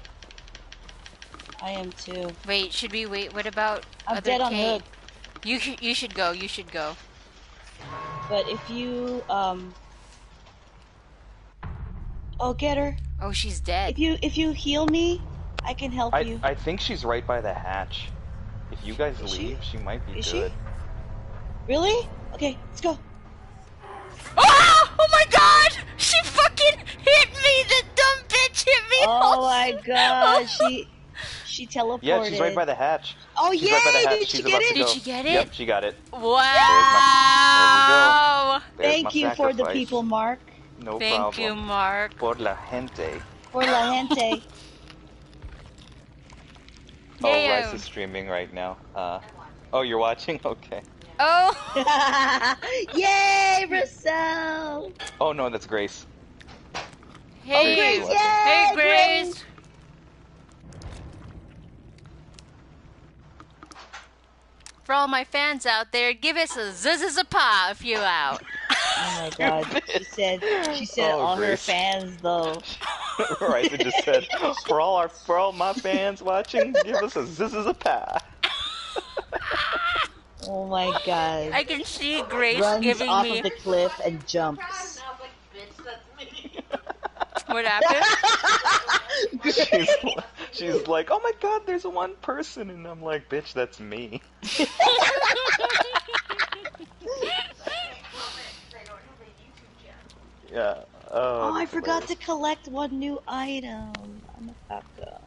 I am too. Wait, should we wait? What about I'm other dead on Kate? hook. You sh- you should go. You should go. But if you um. Oh, get her! Oh, she's dead. If you if you heal me, I can help I you. I think she's right by the hatch. If you guys Is leave, she? might be Is she? good. Really? Okay, let's go. Ah! Oh my god! She fucking hit me! The dumb bitch hit me! Oh my god, she she teleported. Yeah, she's right by the hatch. Oh She's yay! right by the hatch. Did she's she about get it? Did she get it? Yep, she got it. Wow! There's Thank my you for the people, Mark. No Thank problem. you, Mark. Por la gente. For la gente. Oh, Yeah. Rice is streaming right now. Uh, oh, you're watching? Okay. Oh! Yay, Russell! Oh no, that's Grace. Hey, Grace, hey, yay, Grace. Grace. For all my fans out there, give us a zzzapa if you out. Oh my god. She said she said Oh, all her fans though. Rice just said, for all our, for all my fans watching, give us a this is a pie. Oh my god. I can see Grace Runs giving off me of the cliff and jumps. I bitch, that's me. what happened. she's, she's like, oh my god, there's one person, and I'm like, bitch, that's me. I don't have a YouTube channel. Yeah. Oh, Oh, I that's forgot to collect one new item. I'm a caca.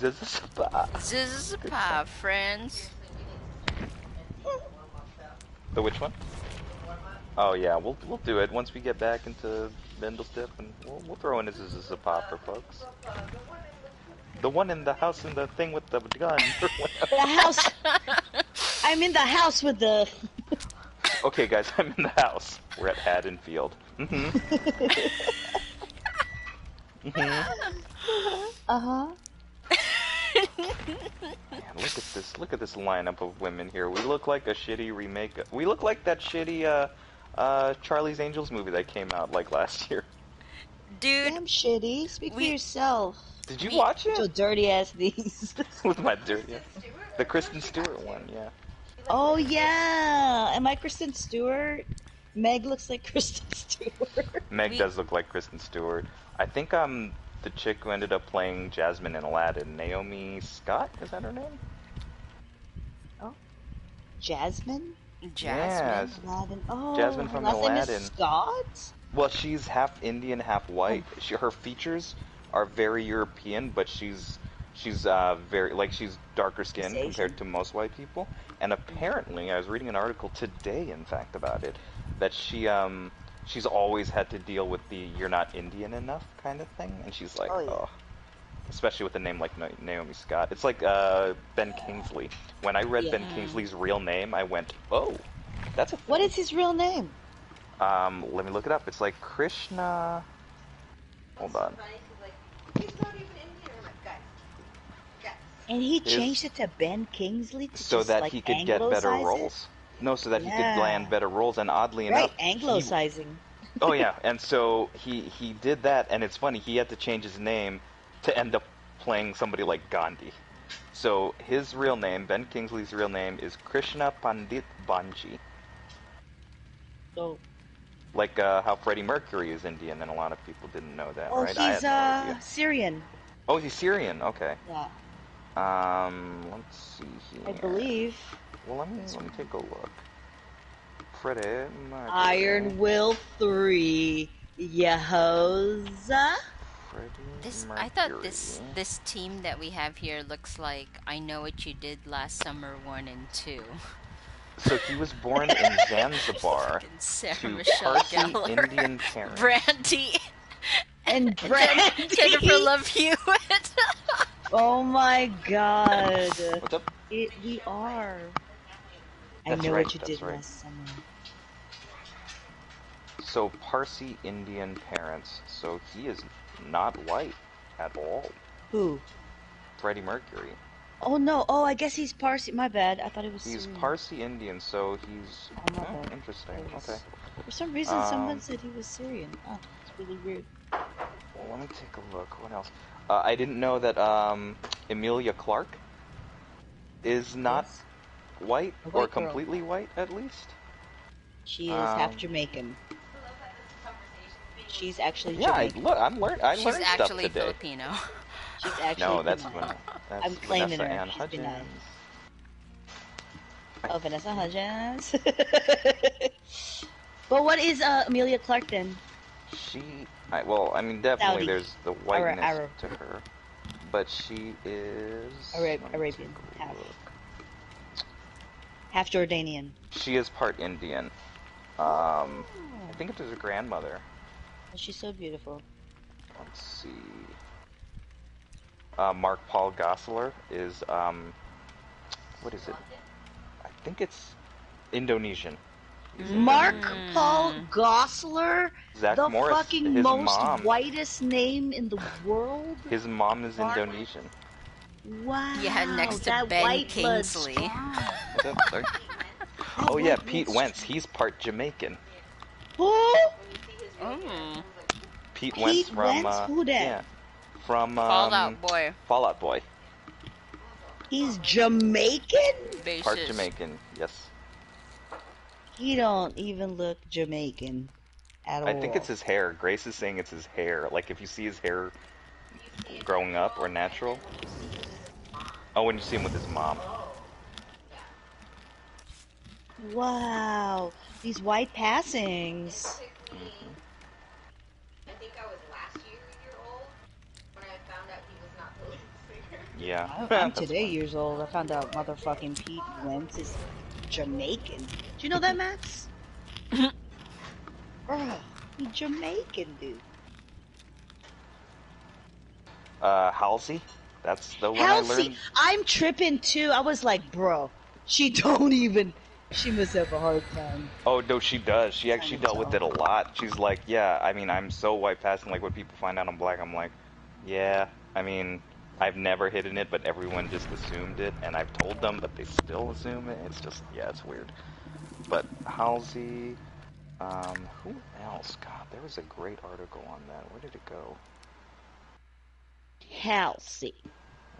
This is a pie. Friends. The which one? Oh yeah, we'll we'll do it once we get back into Bendlestiff, and we'll, we'll throw in this as a pop for folks. The one in the house and the thing with the gun. The house. I'm in the house with the. okay, guys, I'm in the house. We're at Haddonfield. Hmm mm-hmm. Uh huh. Man, look at this! Look at this lineup of women here. We look like a shitty remake. We look like that shitty uh, uh, Charlie's Angels movie that came out like last year. Dude, Damn shitty. Speak we- for yourself. Did you We- watch Your it? dirty ass knees. With my dirty, the Kristen Stewart one, yeah. oh yeah. Am I Kristen Stewart? Meg looks like Kristen Stewart. Meg We- does look like Kristen Stewart. I think um the chick who ended up playing Jasmine in Aladdin, Naomi Scott, is that her name? Oh, Jasmine. Jasmine. Yes. Aladdin. Oh, Jasmine from last name is Scott. Well, she's half Indian, half white. She, her features are very European, but she's she's uh, very like she's darker skin compared to most white people. And apparently, I was reading an article today, in fact, about it, that she um she's always had to deal with the "you're not Indian enough" kind of thing, and she's like, Oh, yeah. oh. Especially with a name like Naomi Scott, it's like uh, Ben Kingsley. When I read Ben Kingsley's real name, I went, "Oh, that's a What thing." is his real name? Um, let me look it up. It's like Krishna. Hold on. Funny, 'cause, like, he's not even Indian. I'm like, guys, guys. And he His- changed it to Ben Kingsley to So just, that like, he could get better it? roles. No, so that he could land better roles. And oddly Right, enough, he- anglicizing. oh yeah, and so he he did that, and it's funny. He had to change his name to end up playing somebody like Gandhi. So his real name, Ben Kingsley's real name, is Krishna Pandit Bhanji. So, Like uh, how Freddie Mercury is Indian, and a lot of people didn't know that, oh, right? He's no uh. Syrian. Oh, he's Syrian. Okay. Yeah, Um, let's see here. I believe. Well, let me let me take a look. Freddie Mercury. Iron Will three. Yahoza. Freddie This I thought this this team that we have here looks like I know what you did last summer one and two. So he was born in Zanzibar Fucking Sarah to Michelle Parsi Gellar. Indian parents. Brandy. And Brandy. Jennifer Love Hewitt. Oh my god. What's up? It, we are. I know right, what you did right. last summer. So Parsi Indian parents. So he is not white at all. Who? Freddie Mercury. Oh no. Oh, I guess he's Parsi. My bad. I thought it was. He's Syrian. Parsi Indian, so he's Oh, my oh, interesting. Yes. Okay. For some reason, someone Um, said he was Syrian. Oh, it's really weird. Well, let me take a look. What else? Uh, I didn't know that um, Emilia Clarke is not Yes. white A or white girl. completely white, at least. She is half um, Jamaican. I love that this conversation. She's actually Yeah, I, Jamaican. look, I'm learn. I She's learned stuff actually today. Filipino. She's actually. No, that's Filipino. when, that's I'm claiming Vanessa her. Ann She's been Hudgens. Oh, Vanessa Hudgens. But what is uh, Emilia Clarke then? She, I, well, I mean, definitely Saudi. there's the whiteness Arab. to her, but she is Arab- Arabian, half. Half Jordanian. She is part Indian. Um, I think it was her grandmother. Oh, she's so beautiful. Let's see. Uh, Mark Paul Gosselaar is um, what is it? I think it's Indonesian. He's Mark Indonesian. Paul Gosselaar, Zach the Morris, fucking most mom, whitest name in the world. his mom is Mark- Indonesian. Wow. Yeah, next to that Ben white Kingsley. strong. Up. That Oh yeah, Pete Wentz. He's part Jamaican. Who? Mm. Pete, Pete Wentz from Wentz? uh, Who dat? yeah, from um, Fall Out Boy. Fall Out Boy. He's Jamaican? Part Jamaican. Yes. He don't even look Jamaican at all. I think it's his hair. Grace is saying it's his hair. Like if you see his hair growing up or natural. Oh, when you see him with his mom. Wow. These white passings. Mm-hmm. I think I was last year year old when I found out he was not the lead singer. Yeah. I- I'm That's today funny. years old. I found out motherfucking Pete Wentz is Jamaican. Do you know that, Max? Bro, he Jamaican, dude. Uh, Halsey. That's the one I Halsey, learned. I'm tripping too. I was like, bro, she don't even. She must have a hard time. Oh no, she does. She actually dealt with it a lot. She's like, yeah. I mean, I'm so white passing. Like when people find out I'm black, I'm like, yeah. I mean, I've never hidden it, but everyone just assumed it, and I've told them, but they still assume it. It's just, yeah, it's weird. But Halsey, um, who else? God, there was a great article on that. Where did it go? Halsey.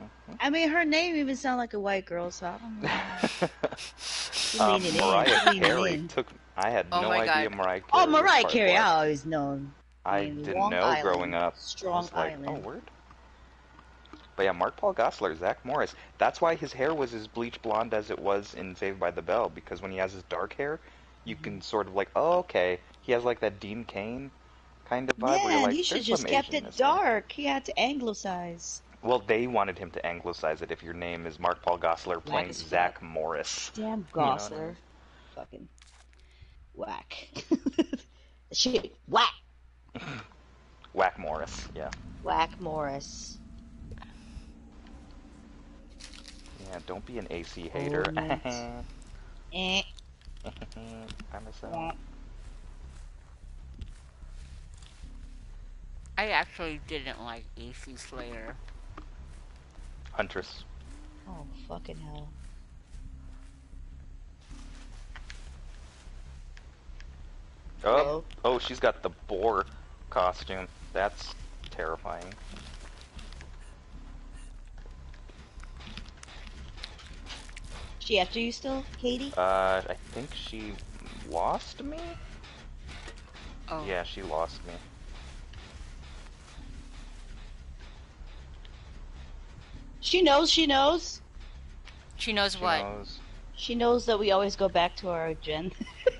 Mhm. I mean, her name even sounds like a white girl, so I don't know. She um, leaning in, Mariah leaning Carey took. I had Oh no my idea God. Mariah Carey. Oh, was Mariah part Carey, black. I always known. I mean, didn't Long know Island, growing up. Strong I was like, Island. oh, word. But yeah, Mark Paul Gosselaar, Zach Morris. That's why his hair was as bleach blonde as it was in Saved by the Bell, because when he has his dark hair, you Mm-hmm. can sort of like, oh, okay, he has like that Dean Cain kind of vibe. Yeah, like, he should just kept Asian it this guy." dark. He had to anglicize. Well, they wanted him to anglicize it if your name is Mark Paul Gosselaar playing. Zach Morris. Damn You know I mean? Fucking whack. Shit, whack. Whack Morris, yeah. Whack Morris. Yeah, don't be an AC hater. Alright. Eh. By myself. I actually didn't like AC Slayer. Huntress. Oh, fucking hell. Oh, oh, she's got the boar costume. That's terrifying. She after you still, Katie? Uh, I think she lost me? Oh. Yeah, she lost me. She knows, she knows. She knows She what? knows. She knows that we always go back to our gen.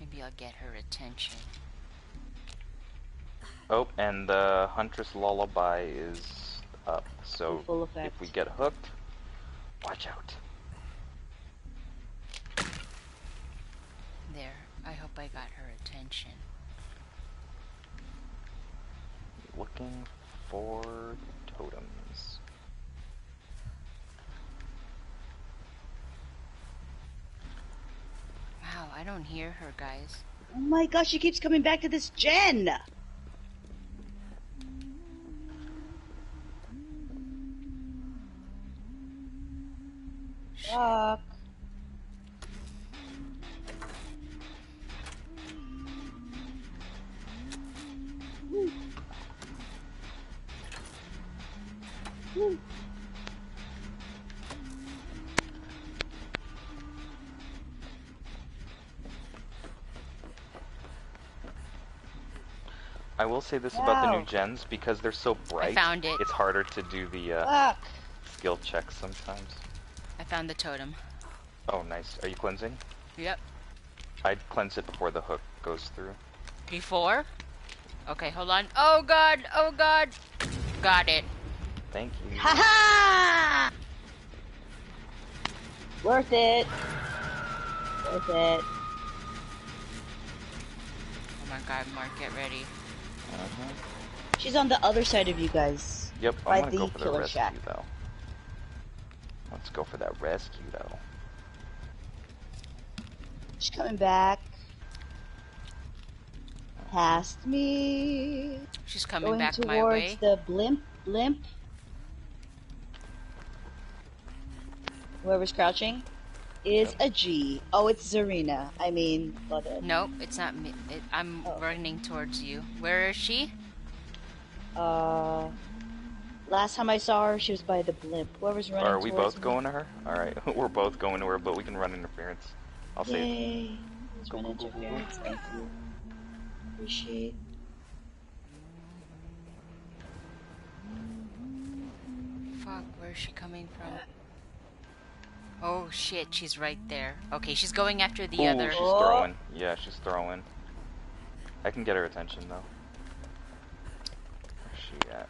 Maybe I'll get her attention. Oh, and the Huntress Lullaby is up. So Full if we get hooked, watch out. There. I hope I got her attention. Looking for totems. Wow, I don't hear her, guys. Oh my gosh, she keeps coming back to this gen. Fuck. Woo. Woo. I will say this about the new gens because they're so bright. I found it. It's harder to do the uh, skill checks sometimes. I found the totem. Oh, nice. Are you cleansing? Yep. I'd cleanse it before the hook goes through. Before? Okay, hold on. Oh god, oh god. Got it. Thank you. Ha ha! Worth it. Worth it. Oh my god, Mark, get ready. Uh-huh. She's on the other side of you guys. Yep, By I'm gonna go the for the killer rescue shack. though. Let's go for that rescue though. She's coming back. Past me. She's coming Going back towards my way. the blimp. Blimp. Whoever's crouching is a G. Oh, it's Zarina. I mean, Bloodhead. Nope, it's not me. It, I'm Oh. running towards you. Where is she? Uh, last time I saw her, she was by the blimp. Whoever's running Are we both me. going to her? Alright, we're both going to her, but we can run interference. I'll save. Yay! Let's run interference. Thank you. Appreciate. Fuck, where's she coming from? Oh shit, she's right there. Okay, she's going after the Ooh, other. she's Oh. throwing. Yeah, she's throwing. I can get her attention though. Where's she at?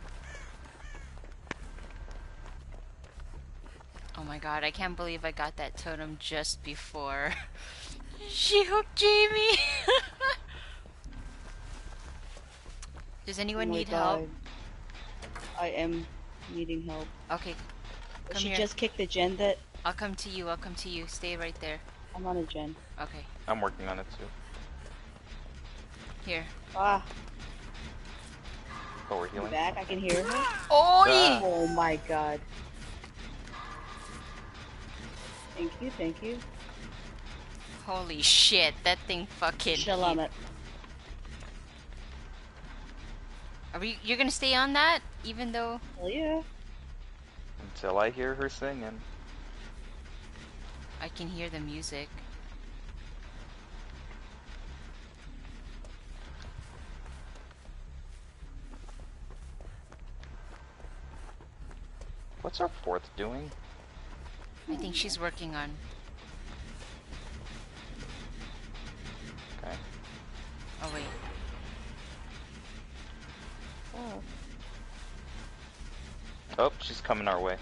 Oh my god, I can't believe I got that totem just before. she hooked Jamie! Does anyone Oh my need help? I am needing help. Okay, Come she here. just kicked the gen that I'll come to you, I'll come to you. Stay right there. I'm on a gen. Okay, I'm working on it too. here. Ah, Oh, we're you healing. back. I can hear her. Oh, Ah. Oh my god. Thank you, thank you. Holy shit, that thing fucking. Shalamet. Are we? You're gonna stay on that, even though. Hell yeah. Until I hear her singing. I can hear the music. What's our fourth doing? I think she's working on. Okay. Oh wait. Oh. Oh, she's coming our way.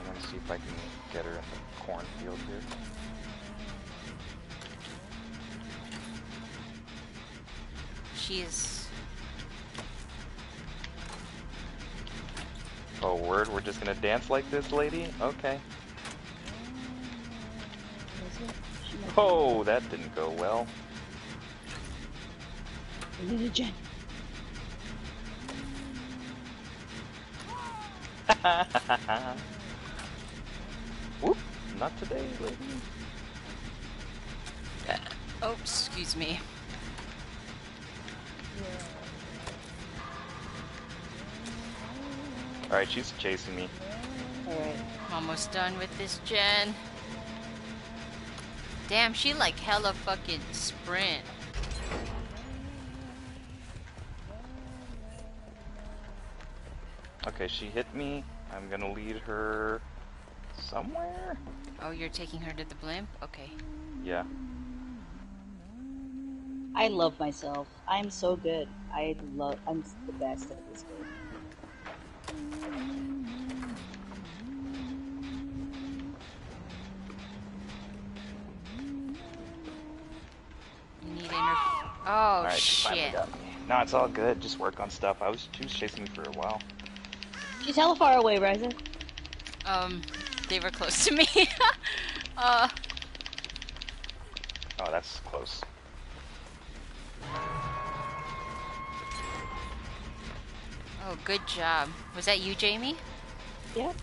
I'm gonna see if I can get her in the cornfield here. She's. Oh, word, we're just gonna dance like this, lady? Okay. Is it? She might be- Oh, that didn't go well. We need a gen. Whoop, not today, lady. Uh, oh, excuse me. Alright, she's chasing me. Alright. Almost done with this gen. Damn, she like hella fucking sprint. Okay, she hit me. I'm gonna lead her somewhere? Oh, you're taking her to the blimp? Okay. Yeah. I love myself. I'm so good. I love. I'm the best at this game. You need inter. Oh Alright, she finally shit. got me. No, it's all good. Just work on stuff. I was she was chasing me for a while. She's hella far away, Raisa. Um, they were close to me. uh, Oh, that's close. oh, good job. Was that you, Jamie? Yep.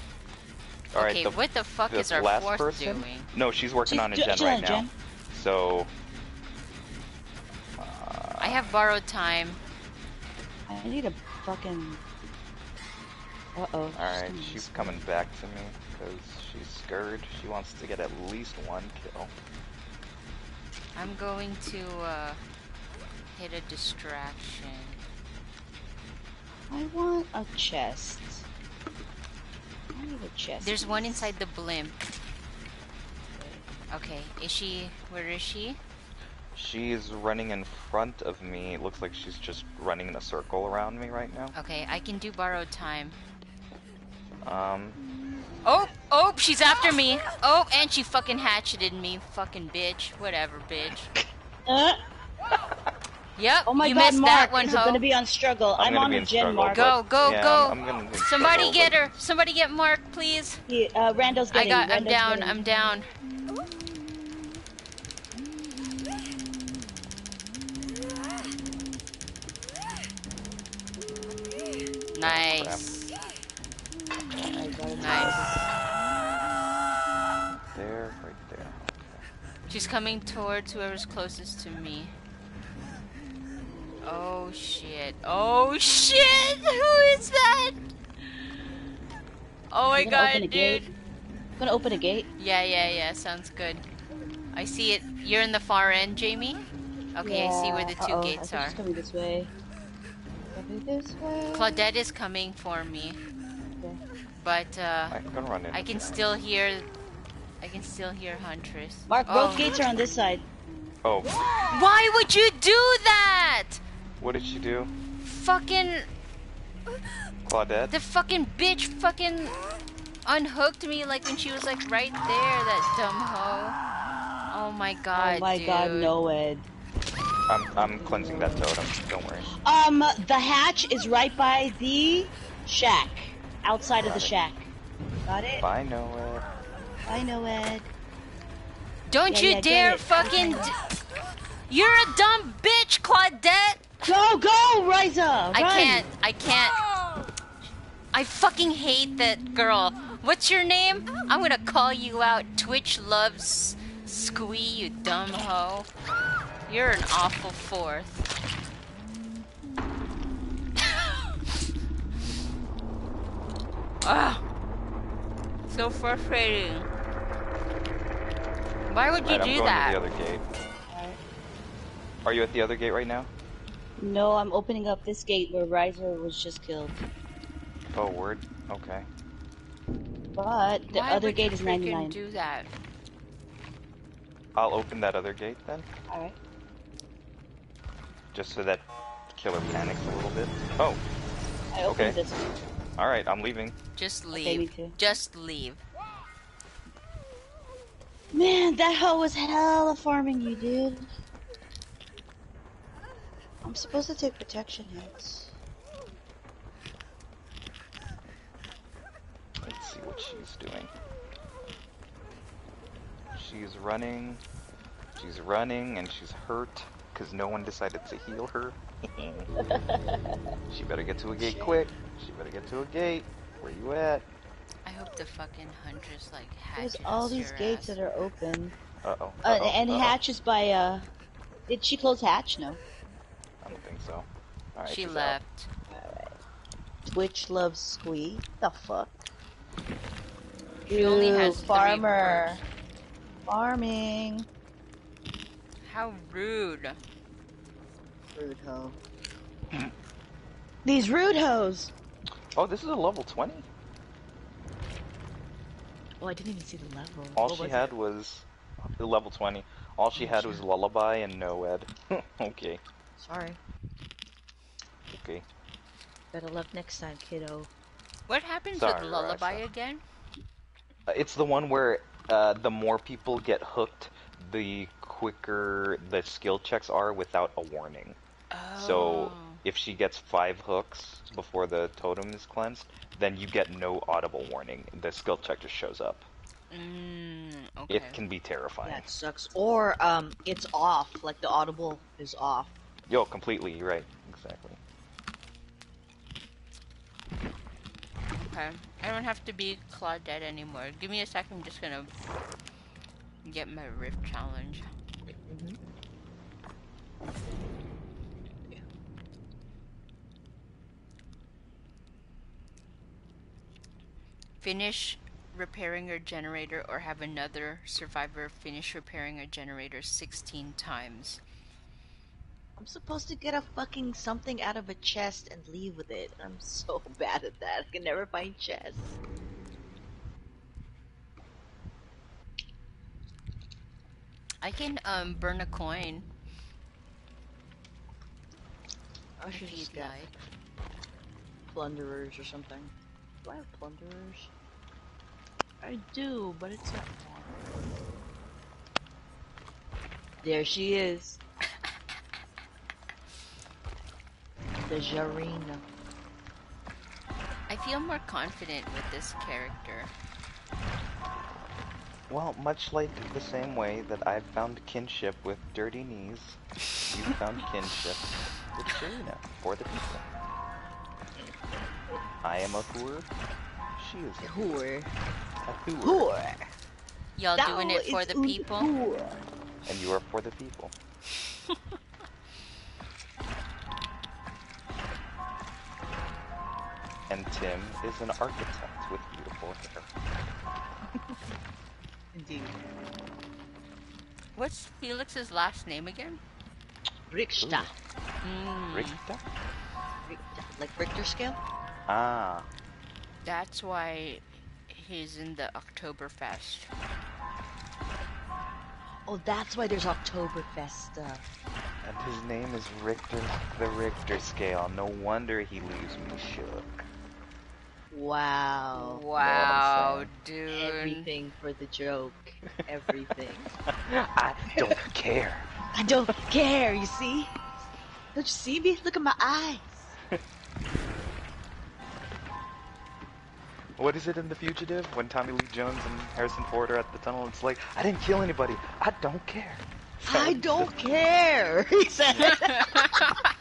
Alright, okay, the, what the fuck the is our last fourth person? doing? No, she's working She's on a do- gen right now. gen. So I have borrowed time. I need a fucking. Uh oh. Alright, she's coming back to me because she's scared. She wants to get at least one kill. I'm going to uh, hit a distraction. I want a chest. I need a chest. There's one inside the blimp. Okay, is she? Where is she? She's running in front of me. It looks like she's just running in a circle around me right now. Okay, I can do borrowed time. Um, Oh, oh, she's after me. Oh, and she fucking hatcheted me, fucking bitch. Whatever, bitch. Uh, Yep. oh my you god, missed Mark, that one, is ho. gonna be on struggle? I'm I'm, gonna on be a in gen, Mark. Go, go, yeah, go. I'm, I'm gonna be in Somebody struggle, get but- her. Somebody get Mark, please. He, uh, Randall's I getting. got. I'm down. getting. I'm down. Nice. I. Nice. There, right there. She's coming towards whoever's closest to me. Oh shit. Oh shit! Who is that? Oh my You gonna open god, a dude. gate? gonna open a gate. Yeah, yeah, yeah. Sounds good. I see it. You're in the far end, Jamie? Okay, I see where the 2 Uh-oh, gates I think are. It's coming this way. Coming this way. Claudette is coming for me. Okay. But, uh, I'm gonna run in. I can still hear. I can still hear Huntress. Mark, oh. both gates are on this side. Oh, Why would you do that? what did she do? Fucking. Claudette? The fucking bitch fucking unhooked me like when she was like right there, that dumb hoe. Oh my god, oh my dude. god, no, Ed. I'm, I'm cleansing that totem. Don't worry. Um, the hatch is right by the shack. Outside of the it. shack. Got it? Bye, Noah. I know, Ed. Don't Yeah, you yeah, dare fucking. D- You're a dumb bitch, Claudette! Go, go, Raisa! I can't. I can't. I fucking hate that girl. What's your name? I'm gonna call you out. Twitch loves Squee, you dumb hoe. You're an awful fourth. Ah, so frustrating. Why would you Alright, I'm do going that? to the other gate. Alright. Are you at the other gate right now? No, I'm opening up this gate where Raisa was just killed. Oh, word. Okay. But the Why other would gate you is freaking 99. do that? I'll open that other gate then, Alright. Just so that killer panics a little bit. Oh, I Okay. this one. alright, I'm leaving. Just Okay, me leave. too. Just leave. Man, that hoe was hella farming you, dude. I'm supposed to take protection hits. Let's see what she's doing. She's running. She's running and she's hurt because no one decided to heal her. she better get to a gate quick. She better get to a gate. Where you at? I hope the fucking huntress like There's all these gates ass. that are open. Uh oh. Uh, and Hatch is by, uh... Did she close Hatch? No. I don't think so. Alright, she she's out. left. Twitch loves Squee. The fuck? She only Ew, has three farmer. Farming. How rude. Rude hoe. These rude hoes. Oh, this is a level 20? Oh, I didn't even see the level. All What she was had it? was the level 20. All she Oh, had shit. was Lullaby and Noed. okay, Sorry. okay. Better luck next time, kiddo. What happens Sorry, with Lullaby Raisa. again? Uh, It's the one where uh, the more people get hooked, the quicker the skill checks are without a warning. Oh. So if she gets five hooks before the totem is cleansed, then you get no audible warning. The skill check just shows up. Mm, okay. It can be terrifying. That sucks. Or um, it's off. Like the audible is off. Yo, completely, you're right. Exactly. Okay. I don't have to be Claudette anymore. Give me a second. I'm just gonna get my Rift challenge. Finish repairing your generator or have another survivor finish repairing a generator 16 times. I'm supposed to get a fucking something out of a chest and leave with it. I'm so bad at that. I can never find chests. I can um burn a coin I should just get plunderers or something. Do I have plunderers? I do, but it's not. There she is. The Jarina. I feel more confident with this character. Well, much like the same way that I've found kinship with Dirty Knees, you found kinship with Zarina for the people. I am a whore. She is a, Whore. a whore. Whore. Y'all doing it for the people? Whore. And you are for the people. and Tim is an architect with beautiful hair. Indeed. What's Felix's last name again? Richter. Mm, Richter? Richter. Like Richter scale? Ah, that's why he's in the Oktoberfest. Oh, that's why there's Oktoberfest stuff. and his name is Richter, the Richter scale. No wonder he leaves me shook. Wow. Wow, saying? dude. Everything for the joke. Everything. I don't care. I don't care, you see? Don't you see me? Look at my eyes. What is it in The Fugitive when Tommy Lee Jones and Harrison Ford are at the tunnel? It's like, I didn't kill anybody. I don't care. I don't care, he said.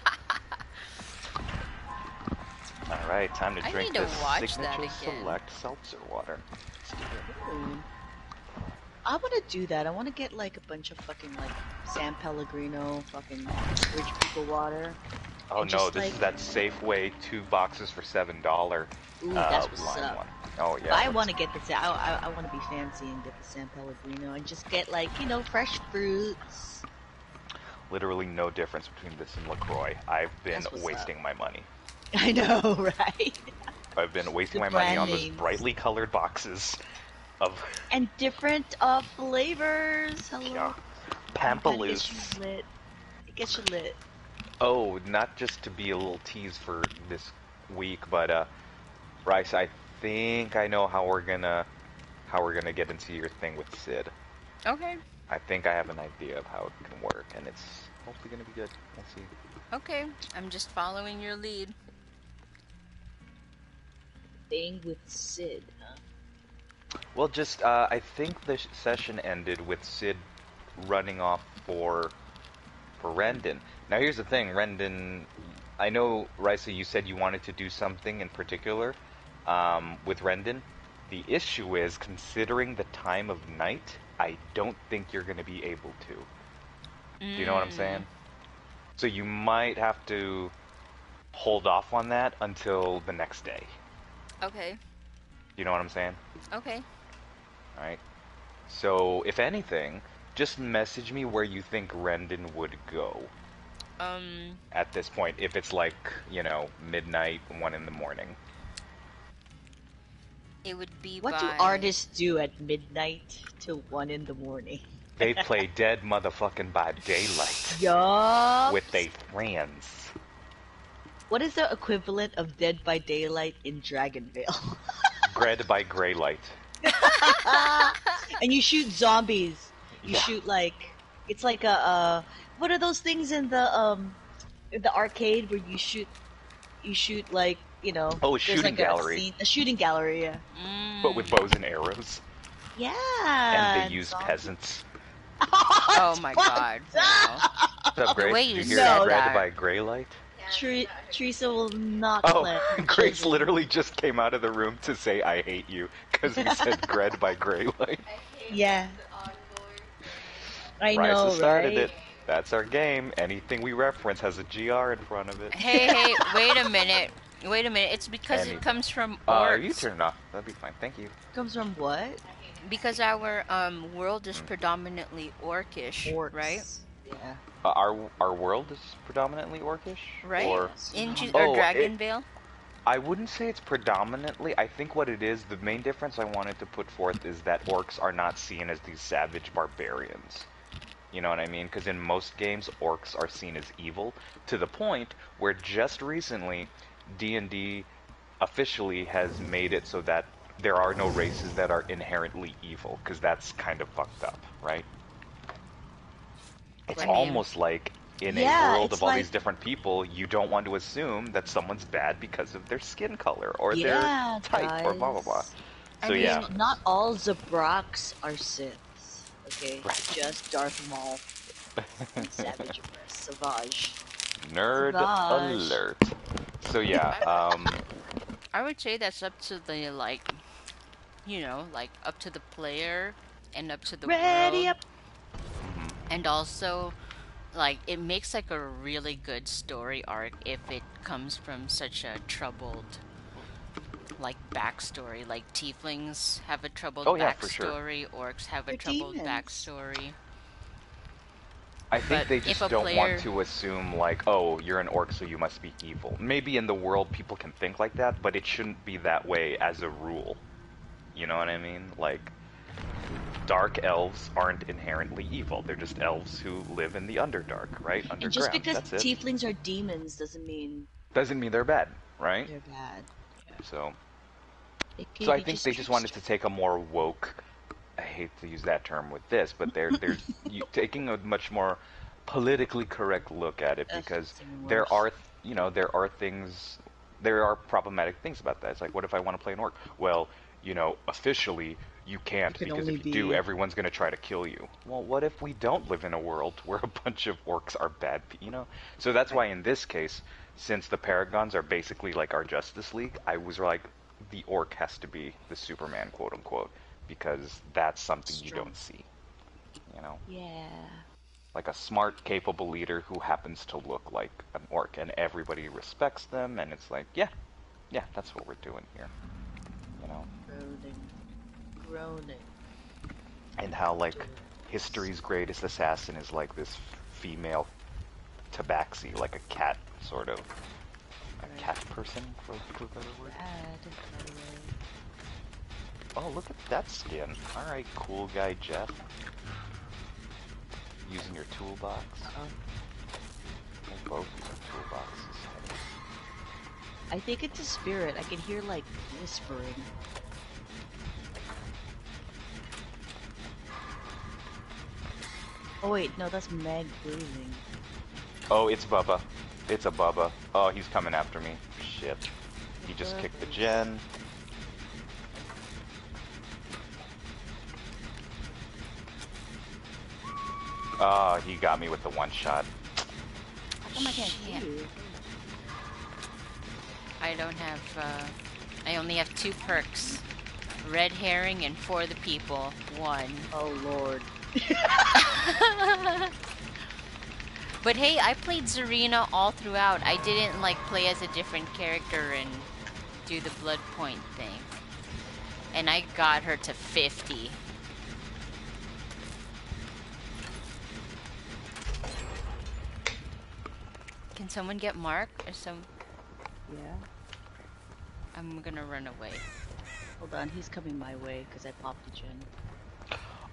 All right, time to drink to this signature select seltzer water. I want to do that. I want to get like a bunch of fucking like San Pellegrino, fucking rich people water. Oh And no, just, this like- is that Safeway two boxes for seven dollar. Ooh, uh, that's what's up. one. Oh yeah. But I want to get the. I, I, I want to be fancy and get the San Pellegrino and just get like you know fresh fruits. literally no difference between this and Lacroix. I've been wasting my money. I know, right? I've been wasting my money on brand those names. brightly colored boxes of And different uh, flavors. Hello. yeah, Kinda Pampaloo. gets you lit. It gets you lit. Oh, not just to be a little tease for this week, but uh, Rice, I think I know how we're gonna how we're gonna get into your thing with Sid. Okay, I think I have an idea of how it can work, and it's hopefully gonna be good. We'll see. okay. I'm just following your lead. Thing with Sid, huh? Well, just uh, I think the session ended with Sid running off for for Rendon. Now here's the thing, Rendon. I know, Raisa, you said you wanted to do something in particular um, with Rendon. The issue is, considering the time of night, I don't think you're going to be able to. Do you know what I'm Mm. saying? So you might have to hold off on that until the next day. Okay, You know what I'm saying? okay. Alright. So, if anything, just message me where you think Rendon would go Um, at this point. If it's like, you know, midnight, one in the morning. it would be What by... do artists do at midnight to one in the morning? They play Dead Motherfucking by Daylight Yup. with their friends. What is the equivalent of Dead by Daylight in Dragonvale? Bred by Greylight. and you shoot zombies. You Yeah. shoot like it's like a uh, what are those things in the um in the arcade where you shoot you shoot like you know Oh, a there's shooting like a gallery. scene- a, shooting gallery yeah Mm. But with bows and arrows. yeah And they use zombies. peasants. Oh my god. wow. What's up, Grace? way Did you you hear said Bred that. by Greylight? Yeah, Tre- Teresa will not Oh, let Grace children- literally just came out of the room to say, I hate you, because we said Bred by Greylight. Yeah. I know has started right it. That's our game. Anything we reference has a GR in front of it. Hey, hey, wait a minute. Wait a minute. It's because Any- it comes from Uh, you orcs. turn it off. That'd be fine. Thank you. comes from what Because our um, world is predominantly orcish, orcs right? Yeah. Uh, our our world is predominantly orcish, Right? Or In Ju- Oh, or Dragon it- Vale? I wouldn't say it's predominantly. I think what it is, the main difference I wanted to put forth is that orcs are not seen as these savage barbarians. You know what I mean? Because in most games, orcs are seen as evil to the point where just recently, D and D officially has made it so that there are no races that are inherently evil. Because that's kind of fucked up, right? It's I mean- almost like in Yeah, a world of all like- these different people, you don't want to assume that someone's bad because of their skin color or yeah, their type or blah blah blah. So I mean, yeah, not all Zabraks are Siths. Okay, Right. just Darth Maul, Savage Savage. nerd Savage. alert. So yeah, um, I would say that's up to the like, you know, like up to the player and up to the Ready world, up. And also like it makes like a really good story arc if it comes from such a troubled like backstory. Like tieflings have a troubled Oh, yeah, for sure. backstory, orcs have a They're troubled demons. backstory. I think But they just don't player- want to assume like, oh, you're an orc, so you must be evil. Maybe in the world people can think like that, but it shouldn't be that way as a rule. You know what I mean? Like, dark elves aren't inherently evil. They're just elves who live in the Underdark, right? Underground. And just because That's it. tieflings are demons doesn't mean Doesn't mean they're bad, right? they're bad. So, so I think they just wanted to take a more woke. I hate to use that term with this, but they're they're you, taking a much more politically correct look at it because there are you know there are things there are problematic things about that. It's like what if I want to play an orc? Well, you know, officially you can't You can because if you do, everyone's going to try to kill you. Well, what if we don't live in a world where a bunch of orcs are bad? You know, so that's why in this case, since the Paragons are basically like our Justice League, I was like, the orc has to be the Superman, quote unquote, because that's something you don't see. You know, Yeah. like a smart, capable leader who happens to look like an orc, and everybody respects them, and it's like, yeah, yeah, that's what we're doing here. You know, Groaning. Groaning. and how like history's greatest assassin is like this female tabaxi, like a cat, sort of. A Right. cat person, for lack of a better word. Bad, by the way. Oh, look at that skin. Alright, cool guy Jeff. Using your toolbox. Uh-oh. We're both using toolboxes. I think it's a spirit. I can hear like whispering. Oh wait, no, that's Meg breathing. Oh, it's Bubba. It's a Bubba. Oh, he's coming after me. Shit. He just kicked the gen. Oh, he got me with the one shot. How come I can't see Shit. you? I don't have. Uh, I only have two perks: red herring and for the people. One. Oh lord. But hey, I played Zarina all throughout. I didn't like play as a different character and do the blood point thing. And I got her to 50. Can someone get Mark or some? Yeah. I'm gonna run away. Hold on, he's coming my way because I popped a gen.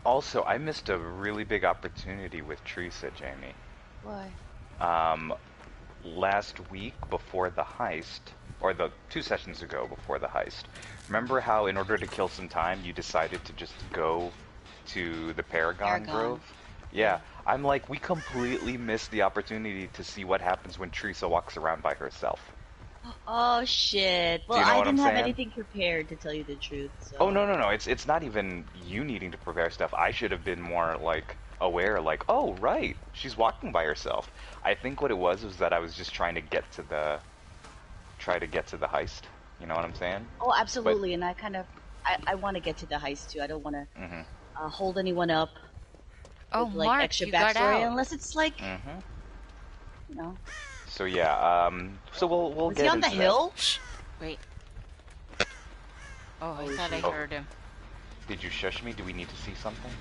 Also, I missed a really big opportunity with Teresa, Jamie. Why? um, last week before the heist, or the two sessions ago before the heist. Remember how, in order to kill some time, you decided to just go to the Paragon, Paragon. Grove? Yeah, I'm like, we completely missed the opportunity to see what happens when Teresa walks around by herself. Oh shit. Well, you know I didn't have anything prepared to tell you the truth. So. Oh no no no! It's it's not even you needing to prepare stuff. I should have been more like aware, like, oh right, she's walking by herself. I think what it was was that I was just trying to get to the, try to get to the heist. You know what I'm saying? Oh, absolutely. And I kind of, I, I want to get to the heist too. I don't want to Mm-hmm. uh, hold anyone up Oh, with like Mark, extra you got out. unless it's like, Mm-hmm. you know, So yeah, um, so we'll we'll was get he on the that. hill? Shh. Wait. Oh, I Oh, thought I. Oh. heard him. Did you shush me? Do we need to see something?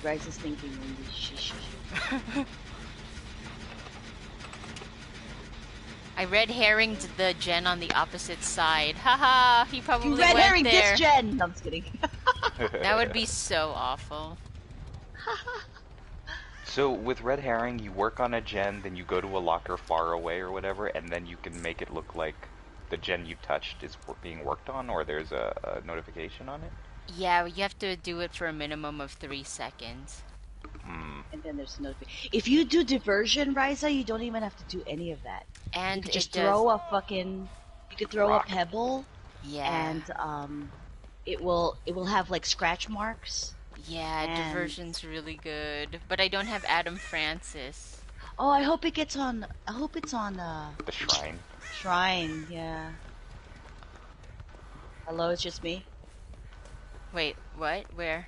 Bryce is thinking when you shh, shh, shh. I red herringed the gen on the opposite side. Haha, he probably You red went herring there. this gen! No, I'm just kidding. That would be so awful. So with red herring, you work on a gen, then you go to a locker far away or whatever, and then you can make it look like the gen you touched is being worked on, or there's a, a notification on it. Yeah, you have to do it for a minimum of three seconds. Hmm. and then there's no. If you do diversion, Raisa, you don't even have to do any of that. And you just it does, throw a fucking. You could throw Rock. a pebble, yeah, and um, it will it will have like scratch marks. Yeah, and- diversion's really good. But I don't have Adam Francis. Oh, I hope it gets on. I hope it's on uh, The shrine. Shrine. Yeah. Hello, it's just me. Wait, what? Where?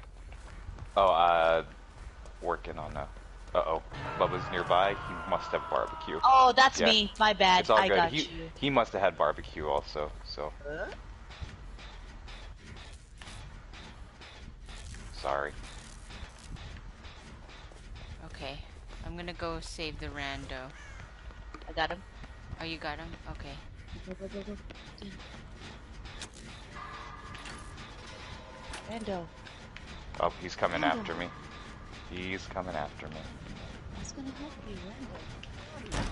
Oh, uh, working on a. Uh oh, Bubba's nearby. He must have barbecue. Oh, that's Yeah. me. My bad. it's all I good. got he you. he must have had barbecue also. So Huh? Sorry. Okay, I'm gonna go save the rando. I got him. Oh, you got him? Okay. Go, go, go, go. Rando, Oh, he's coming Randall. after me. He's coming after me. what's gonna help you, Rando?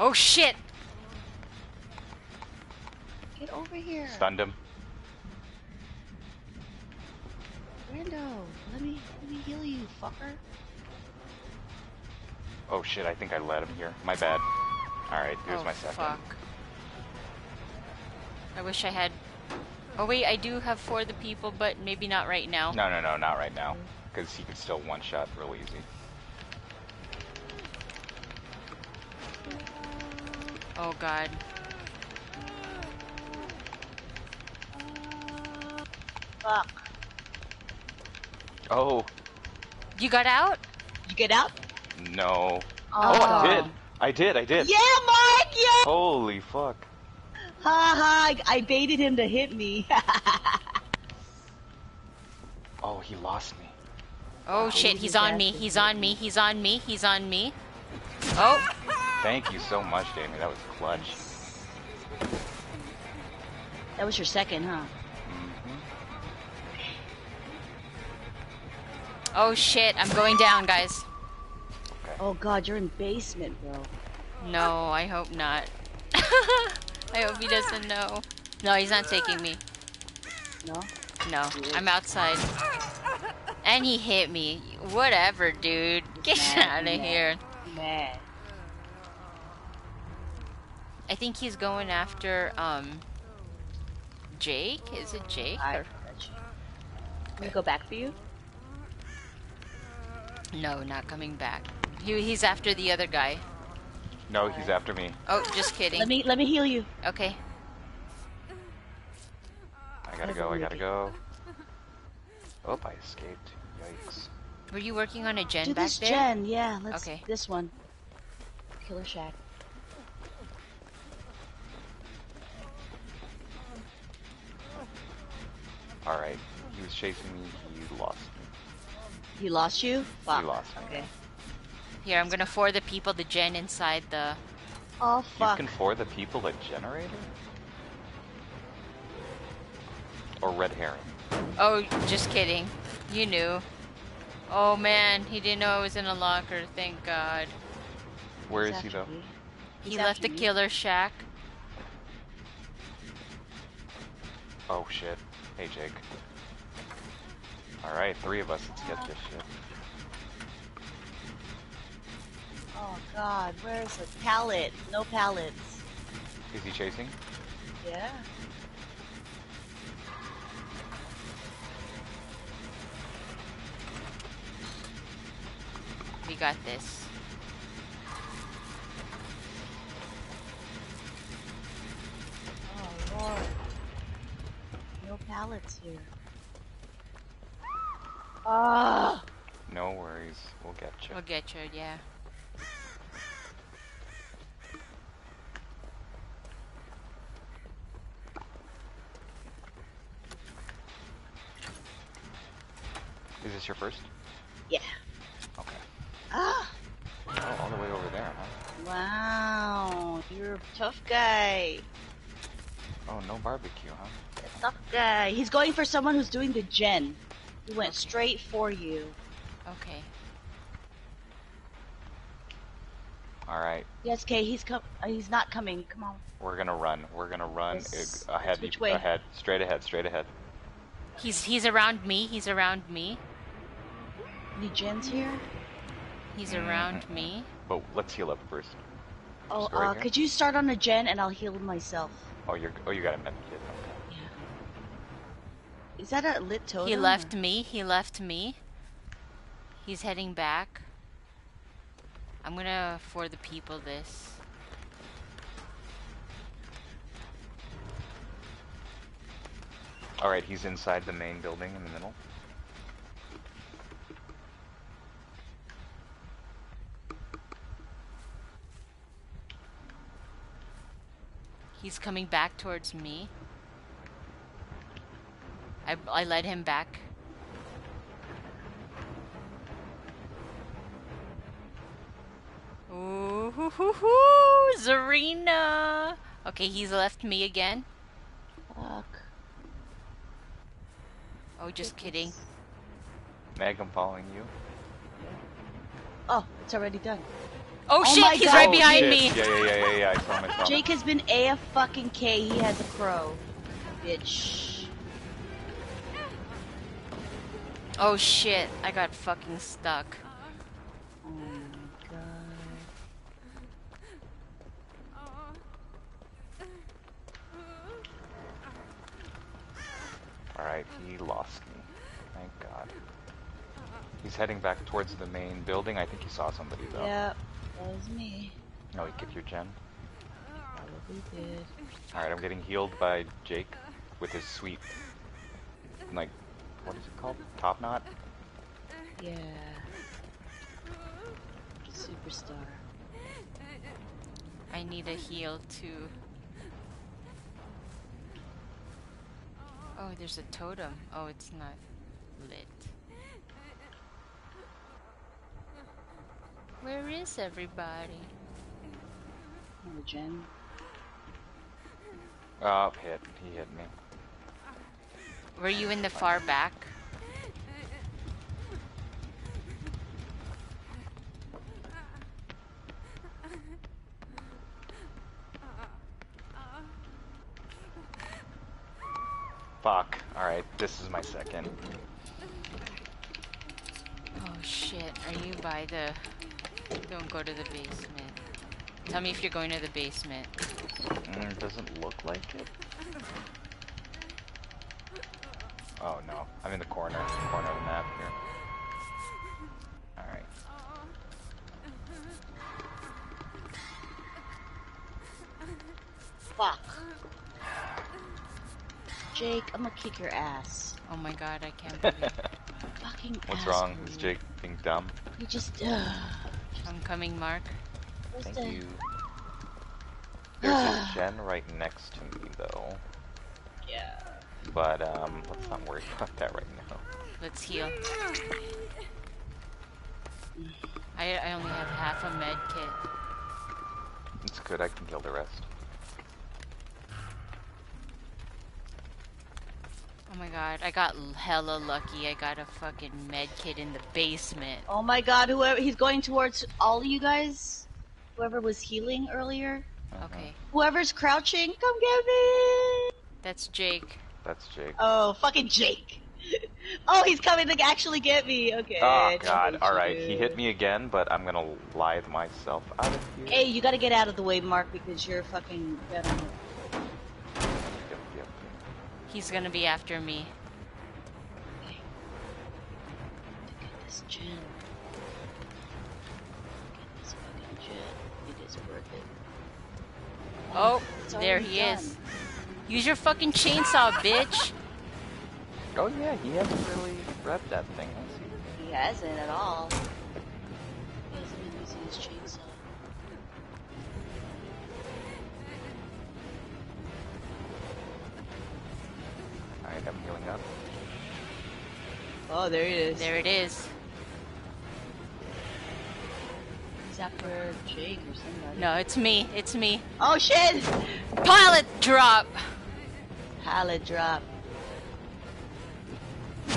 Oh shit! Get over here, Stunned him. Rando. Let me let me heal you, fucker. Oh shit, I think I let him here. My bad. Alright, here's oh my second. fuck. I wish I had. Oh wait, I do have for the people, but maybe not right now. No, no, no, not right now. Because he could still one shot real easy. Oh god. Fuck. Oh, You got out? You get out? no. Oh, Oh, I did. I did, I did. Yeah, Mike, Yeah. Holy fuck. Ha ha! I- I baited him to hit me. Oh, he lost me. Oh shit, he's on me, he's on me, he's on me, he's on me. Oh, Thank you so much, Jamie. That was clutch. that was your second, huh? Oh shit, I'm going down, guys. Oh god, you're in basement, bro. No, I hope not. I hope he doesn't know. No, he's not taking me. No. No, I'm outside. And he hit me. Whatever, dude. Get Mad, out of mad. here. Man. I think he's going after, um, Jake? Is it Jake? I Or- got you. Can we go back for you? No, not coming back. He, he's after the other guy. No, he's after me. Oh, just kidding. Let me let me heal you. Okay. I gotta go, I gotta go. Oh, I escaped. Yikes. Were you working on a gen Do back this there? gen, yeah. Let's Okay. this one. Killer Shack. Alright. He was chasing me, he lost me. He lost you? Fuck. lost me. Okay. Here, I'm gonna for the people the gen inside the. Oh You fuck. can for the people a generator? Or red herring? Oh, just kidding. You knew. Oh man, he didn't know I was in a locker. Thank God. Where He's is he though? He left the me. killer shack. Oh shit. Hey Jake. Alright, three of us, let's get this shit. Oh god, where's the pallet? No pallets. Is he chasing? Yeah. We got this. Oh lord. No pallets here. Ah. No worries, we'll get you. We'll get you, yeah. Is this your first? Yeah. Okay. Ah, Oh, all the way over there, huh? wow. You're a tough guy. Oh, no barbecue, huh? A tough guy. He's going for someone who's doing the gen. He went straight for you. Okay. All right, Yes, Kay. He's com- uh, He's not coming. Come on. we're gonna run. We're gonna run Yes. uh, ahead. Which way? Ahead. Straight ahead. Straight ahead. He's he's around me. He's around me. The gens here? He's around me. But let's heal up first. Oh, Just right uh, could you start on a gen and I'll heal myself? Oh, you're. Oh, you got a med kit. Okay. Yeah. Is that a lit totem? He or- left me. He left me. He's heading back. I'm gonna for the people this. All right, he's inside the main building in the middle. He's coming back towards me. I, I led him back. Ooh, hoo, hoo, hoo, Zarina. Okay, he's left me again. Fuck. Oh, just kidding. Meg, I'm following you. Oh, it's already done. Oh, Oh shit, he's God. right Oh, behind shit. me. Yeah, yeah, yeah, yeah, yeah. I saw him. I saw him. Jake has been AF fucking K. He has a crow. Bitch. Oh shit, I got fucking stuck. Oh my god. All right, he lost me. Thank God. He's heading back towards the main building. I think he saw somebody though. Yep, that was me. No, he get your gen. Probably did. All right, I'm getting healed by Jake with his sweet, like, what is it called? Top knot. Yeah. Superstar. I need a heal too. Oh, there's a totem. Oh, it's not lit. Where is everybody? Oh, Jen. Oh, hit. He hit me. Were you in the far back? Fuck. All right, this is my second. Oh shit, are you by the... Don't go to the basement. Tell me if you're going to the basement. Mm, doesn't look like it. Oh no, I'm in the corner, corner of the map here. All right. Fuck. Jake, I'm gonna kick your ass. Oh my god, I can't believe Fucking What's wrong? Is Jake being dumb? You just. Uh, I'm coming, Mark. what's Thank the- you. There's a gen right next to me though, Yeah. But um, let's not worry about that right now. Let's heal. I, I only have half a med kit. It's good. I can kill the rest. Oh my god, I got hella lucky. I got a fucking med kit in the basement. Oh my god, whoever. He's going towards all of you guys. Whoever was healing earlier. Okay, Whoever's crouching, come get me! that's Jake. That's Jake. Oh, fucking Jake. Oh, he's coming to actually get me. Okay. Oh god, alright, he hit me again, but I'm gonna lithe myself out of here. Hey, you gotta get out of the way, Mark, because you're fucking. Yep, yep, yep. He's gonna be after me. Get this gem. Get this fucking jet. It is worth it. Oh, there he done. is. Use your fucking chainsaw, bitch. Oh yeah, he hasn't really read that thing, has he? He hasn't at all. He hasn't been using his chainsaw. Alright, I'm healing up. Oh, there it is. is. There it is. after Jake or somebody. No, it's me. It's me. Oh shit! Pallet drop. Pallet drop.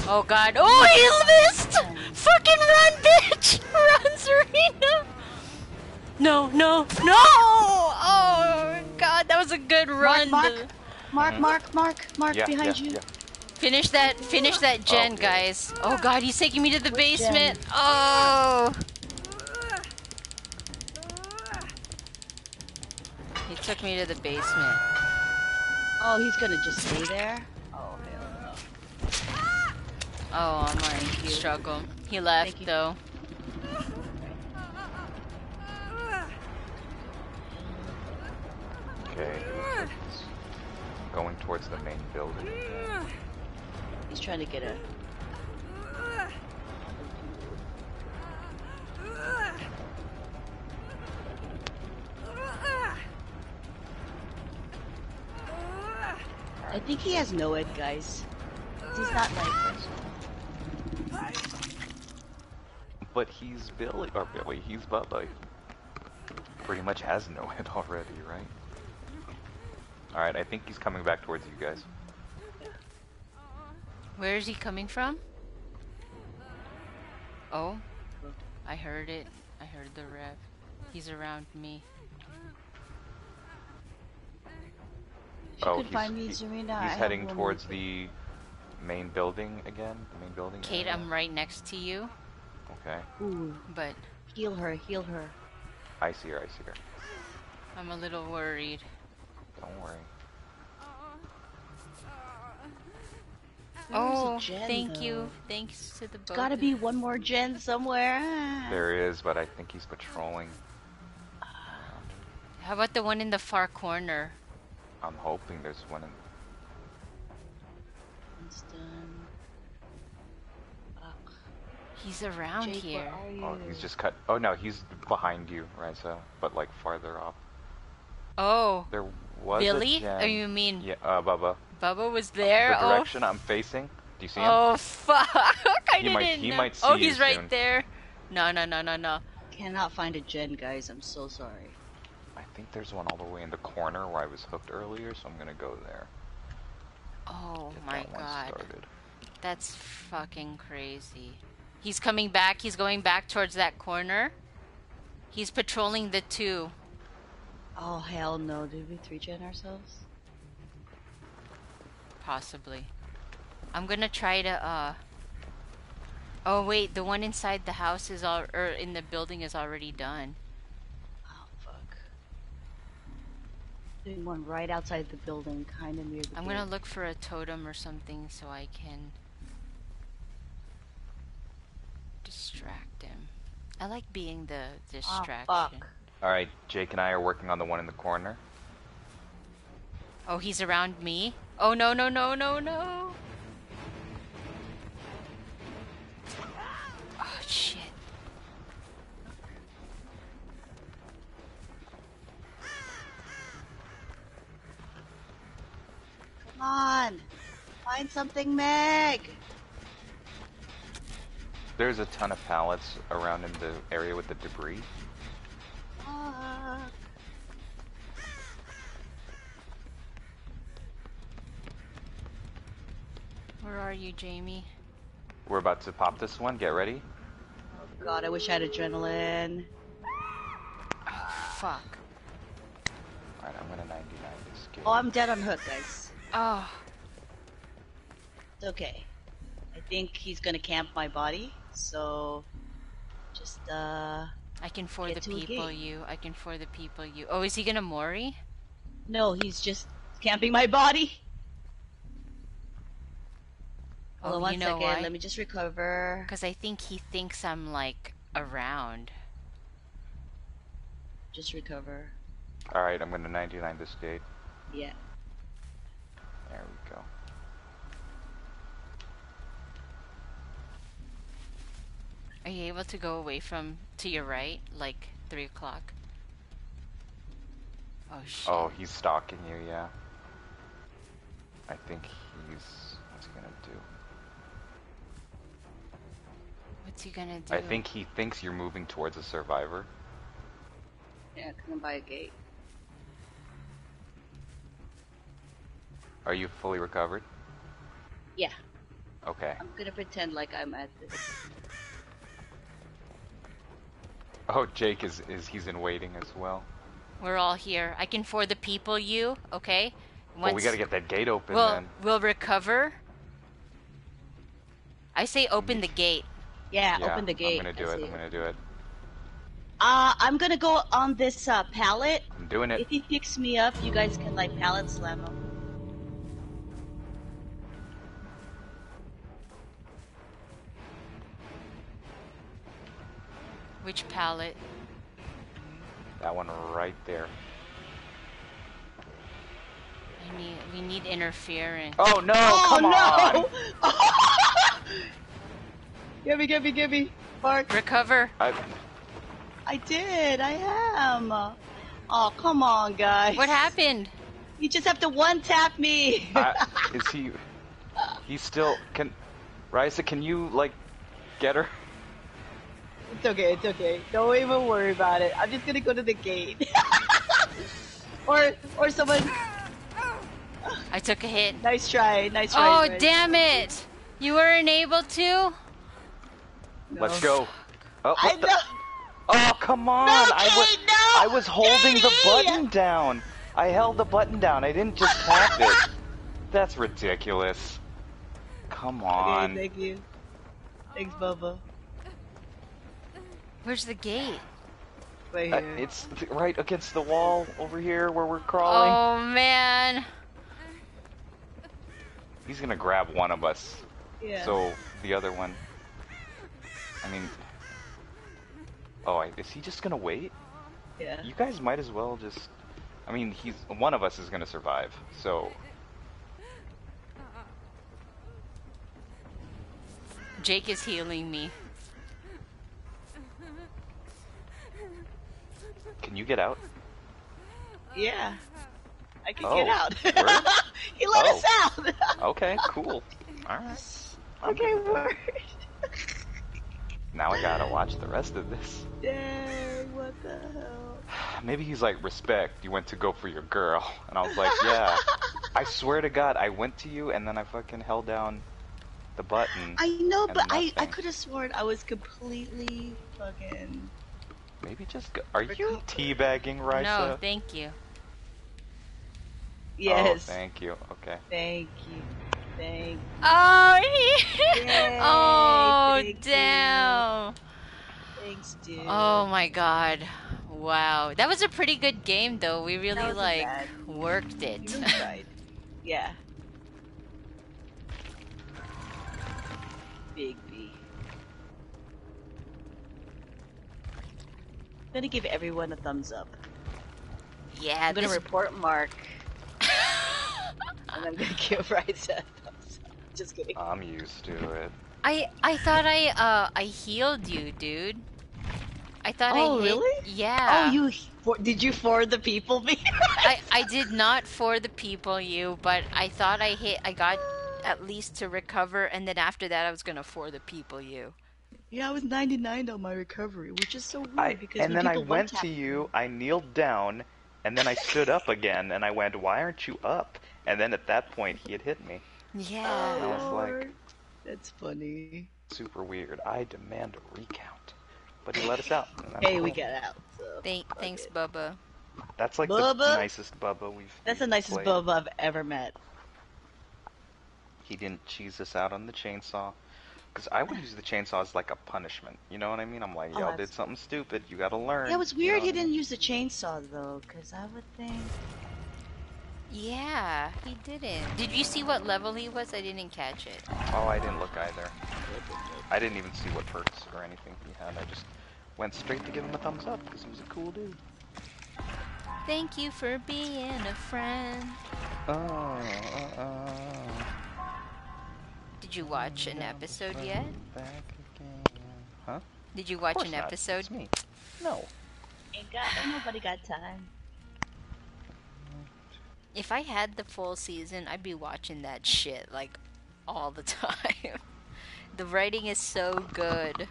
Oh god. Oh, he missed! Fucking run, bitch! Run, Zarina! No, no, no! Oh god, that was a good run. Mark, The- Mark, mm. Mark, Mark, Mark, Yeah, behind yeah, you. yeah. Finish that, finish that oh, gen, Oh. guys. Oh god, he's taking me to the Which basement. Oh! He took me to the basement. Oh, he's gonna just stay there. Oh hell Oh, I'm already Thank struggle. He left though. Okay. Going towards the main building. He's trying to get a. I think he has no egg, guys. He's not like. But he's Billy, or Billy, he's Bubba. Pretty much has no head already, right? Alright, I think he's coming back towards you guys. Where is he coming from? Oh, I heard it. I heard the rev. He's around me. If you oh, could he's, find me, he- Zarina, I heading towards the main building again. The main building. Kate, area. I'm right next to you, Okay, Ooh, but heal her, heal her. I see her. I see her. I'm a little worried. Don't worry. Where's oh, gen, thank you. Thanks to the boat. Gotta be one more gen somewhere. Ah. There is, but I think he's patrolling. How about the one in the far corner? I'm hoping there's one in. It's done. Fuck. He's around Jake, here. where are you? Oh, he's just cut. Oh no, he's behind you, Raisa, but like farther off. Oh, There was Billy? A gen. Oh, you mean Yeah, uh, Bubba. Bubba was there? The Oh, direction I'm facing. Do you see him? Oh fuck! I He didn't might- he know. might oh, he's you right soon. there. No, no, no, no, no. Cannot find a gen, guys. I'm so sorry. I think there's one all the way in the corner where I was hooked earlier, so I'm gonna go there. Oh Get my that god, started. that's fucking crazy. He's coming back. He's going back towards that corner. He's patrolling the two. Oh hell no! Did we three gen ourselves? Possibly. I'm gonna try to, uh... Oh wait, the one inside the house is all, or in the building is already done. Oh fuck. Doing one right outside the building, kind of near the. I'm gonna look for a totem or something so I can distract him. I like being the Oh distraction. Ah, fuck! All right, Jake and I are working on the one in the corner. Oh, he's around me. Oh no no no no no! Oh shit! Come on, find something, Meg. There's a ton of pallets around in the area with the debris. Fuck. Where are you, Jamie? We're about to pop this one. Get ready. Oh god, I wish I had adrenaline. Fuck. All right, I'm gonna 99 this game. Oh, I'm dead on hook, guys. Oh, It's okay. I think he's gonna camp my body, so just uh I can for the people you. I can for the people you. Oh, is he gonna Mori? no, he's just camping my body. Hold Oh, on one you know second, why? let me just recover. Because I think he thinks I'm like around. Just recover. All right, I'm gonna 99 this gate. Yeah. There we go. Are you able to go away from to your right, like three o'clock? Oh shit! Oh, he's stalking you. Yeah. I think he's. What's he gonna do? What's he gonna do? I think he thinks you're moving towards a survivor. Yeah, come by a gate. Are you fully recovered? Yeah, Okay. I'm gonna pretend like I'm at this. Oh, Jake is is he's in waiting as well. We're all here. I can for the people you, okay? Well, we gotta get that gate open We'll, then. we'll recover. I say open the gate. Yeah, Yeah, open the gate. I'm gonna do I it. I'm gonna do it. Uh, I'm gonna go on this uh, pallet. I'm doing it. If he picks me up, you guys can like pallet slam him. Which pallet? That one right there. I need, we need interference. Oh no! oh come on! no! give me, give me, give me, Mark. Recover. I, I did. I am. Oh, come on, guys. What happened? You just have to one tap me. I, is he? He's still can. Raisa, can you like get her? It's okay, it's okay. Don't even worry about it. I'm just gonna go to the gate. or or someone I took a hit. nice try, nice try. Oh, guys. damn it! You weren't able to? No. Let's go. Oh, I the- know. oh come on! No, I was no! I was holding the button down. I held the button down. I didn't just tap it. That's ridiculous. Come Okay, on. thank you. Thanks, Bubba. Where's the gate? Right Uh, it's right against the wall over here where we're crawling. Oh, man. He's gonna grab one of us. yeah. So the other one. I mean. Oh, I- is he just gonna wait? yeah. You guys might as well just. I mean, he's one of us is gonna survive. So Jake is healing me. Can you get out? Yeah. I can Oh, get out. he let Oh. us out. Okay, cool. All right. Okay, good with that. word. Now I gotta watch the rest of this. Dang, what the hell? Maybe he's like, respect. You went to go for your girl, and I was like, yeah. I swear to God, I went to you, and then I fucking held down the button. I know, but I, I could have sworn I was completely fucking. Maybe just go. Are you teabagging, Raisa? No, thank you. Yes. Oh, thank you. Okay. Thank you. Thank Oh, he... Yay, oh, thank you. damn. Thanks, dude. Oh my god. Wow. That was a pretty good game though. We really like bad. worked it. Yeah. Big B. I'm gonna give everyone a thumbs up. yeah, I'm gonna this report Mark, and I'm gonna give Raisa a thumbs up. Just kidding. I'm used to it. I I thought I uh I healed you, dude. I thought Oh, I hit... really? Yeah. oh, you for, did you for the people me? I I did not for the people you, but I thought I hit I got at least to recover and then after that I was going to for the people you. Yeah, I was 99 on my recovery, which is so weird I, because and then I went to you, I kneeled down, and then I stood up again, and I went, why aren't you up? And then at that point, he had hit me. Yeah. I was like- that's funny. Super weird. I demand a recount. But he let us out. and I'm Hey, we got out. So. Thank, thanks, it. Bubba. That's like Bubba? the nicest Bubba we've That's the nicest played. Bubba I've ever met. He didn't cheese us out on the chainsaw. Because I would use the chainsaw as like a punishment. You know what I mean? I'm like, Oh, y'all that's- did something stupid. You gotta learn. Yeah, it was you weird know he didn't mean? use the chainsaw though, because I would think. Yeah, he didn't. Did you see what level he was? I didn't catch it. Oh, I didn't look either. I didn't even see what perks or anything he had. I just went straight to give him a thumbs up because he was a cool dude. Thank you for being a friend. Oh, uh, uh, Did you watch an episode yet? back again. Huh? Did you watch course an not. episode? It's me. No. Ain't got ain't nobody got time. If I had the full season, I'd be watching that shit like all the time. the writing is so good.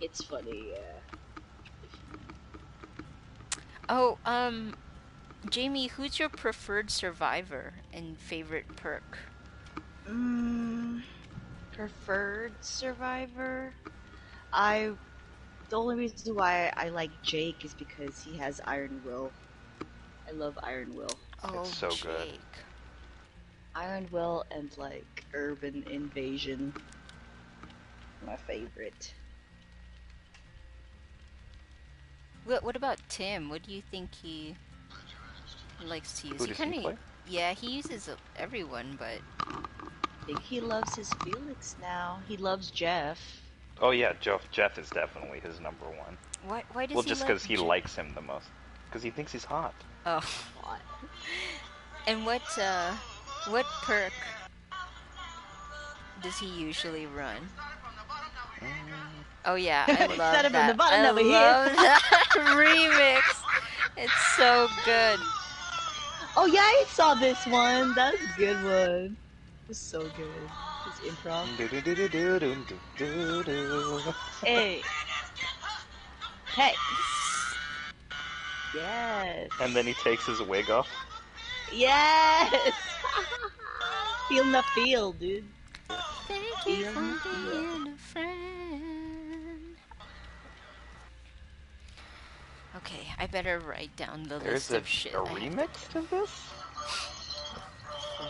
It's funny, yeah. Oh, um, Jamie, who's your preferred survivor and favorite perk? Mm, preferred survivor. I. The only reason why I like Jake is because he has Iron Will. I love Iron Will. Oh, so good. Jake. Iron Will and like Urban Evasion. My favorite. What, what about Tim? What do you think he likes to use? Who does he kinda- play? Yeah, he uses uh, everyone, but I think he loves his Felix now. He loves Jeff. Oh yeah, Jeff. Jeff is definitely his number one. why? Why does well, he just because he J- likes him the most. Because he thinks he's hot. Oh, What? and what? Uh, what perk does he usually run? Oh yeah, I love Started from that. the bottom I over here. love that remix. It's so good. Oh yeah, I saw this one. That's a good one. It was so good. His improv. Hey. Hey. Yes. And then he takes his wig off. Yes. Feel the feel, dude. Thank you Feel for being a friend. Okay, I better write down the There's list a, of shit. a I have to- remix to this?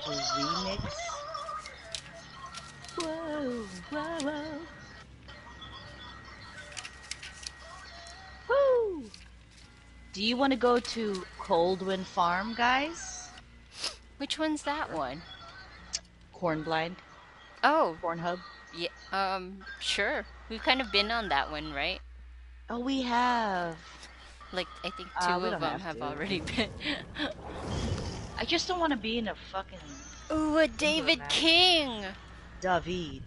There's a remix. Whoa, whoa, whoa. Woo! Do you want to go to Coldwind Farm, guys? Which one's that one? Cornblind, Oh, Cornhub. yeah. Um, sure. We've kind of been on that one, right? Oh, we have. Like, I think Uh, two we of them have have, already been. I just don't want to be in a fucking Ooh, a David. King. David.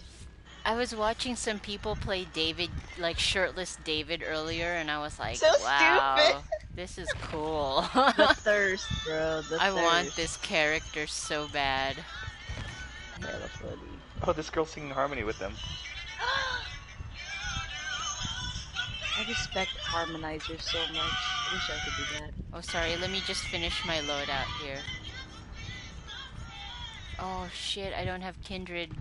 I was watching some people play David, like shirtless David earlier, and I was like, So wow, stupid." this is cool. The thirst, bro. The I want this character so bad. Hella funny. Oh, this girl's singing harmony with them. I respect harmonizers so much. I wish I could do that. Oh, sorry. Let me just finish my loadout here. Oh shit! I don't have kindred.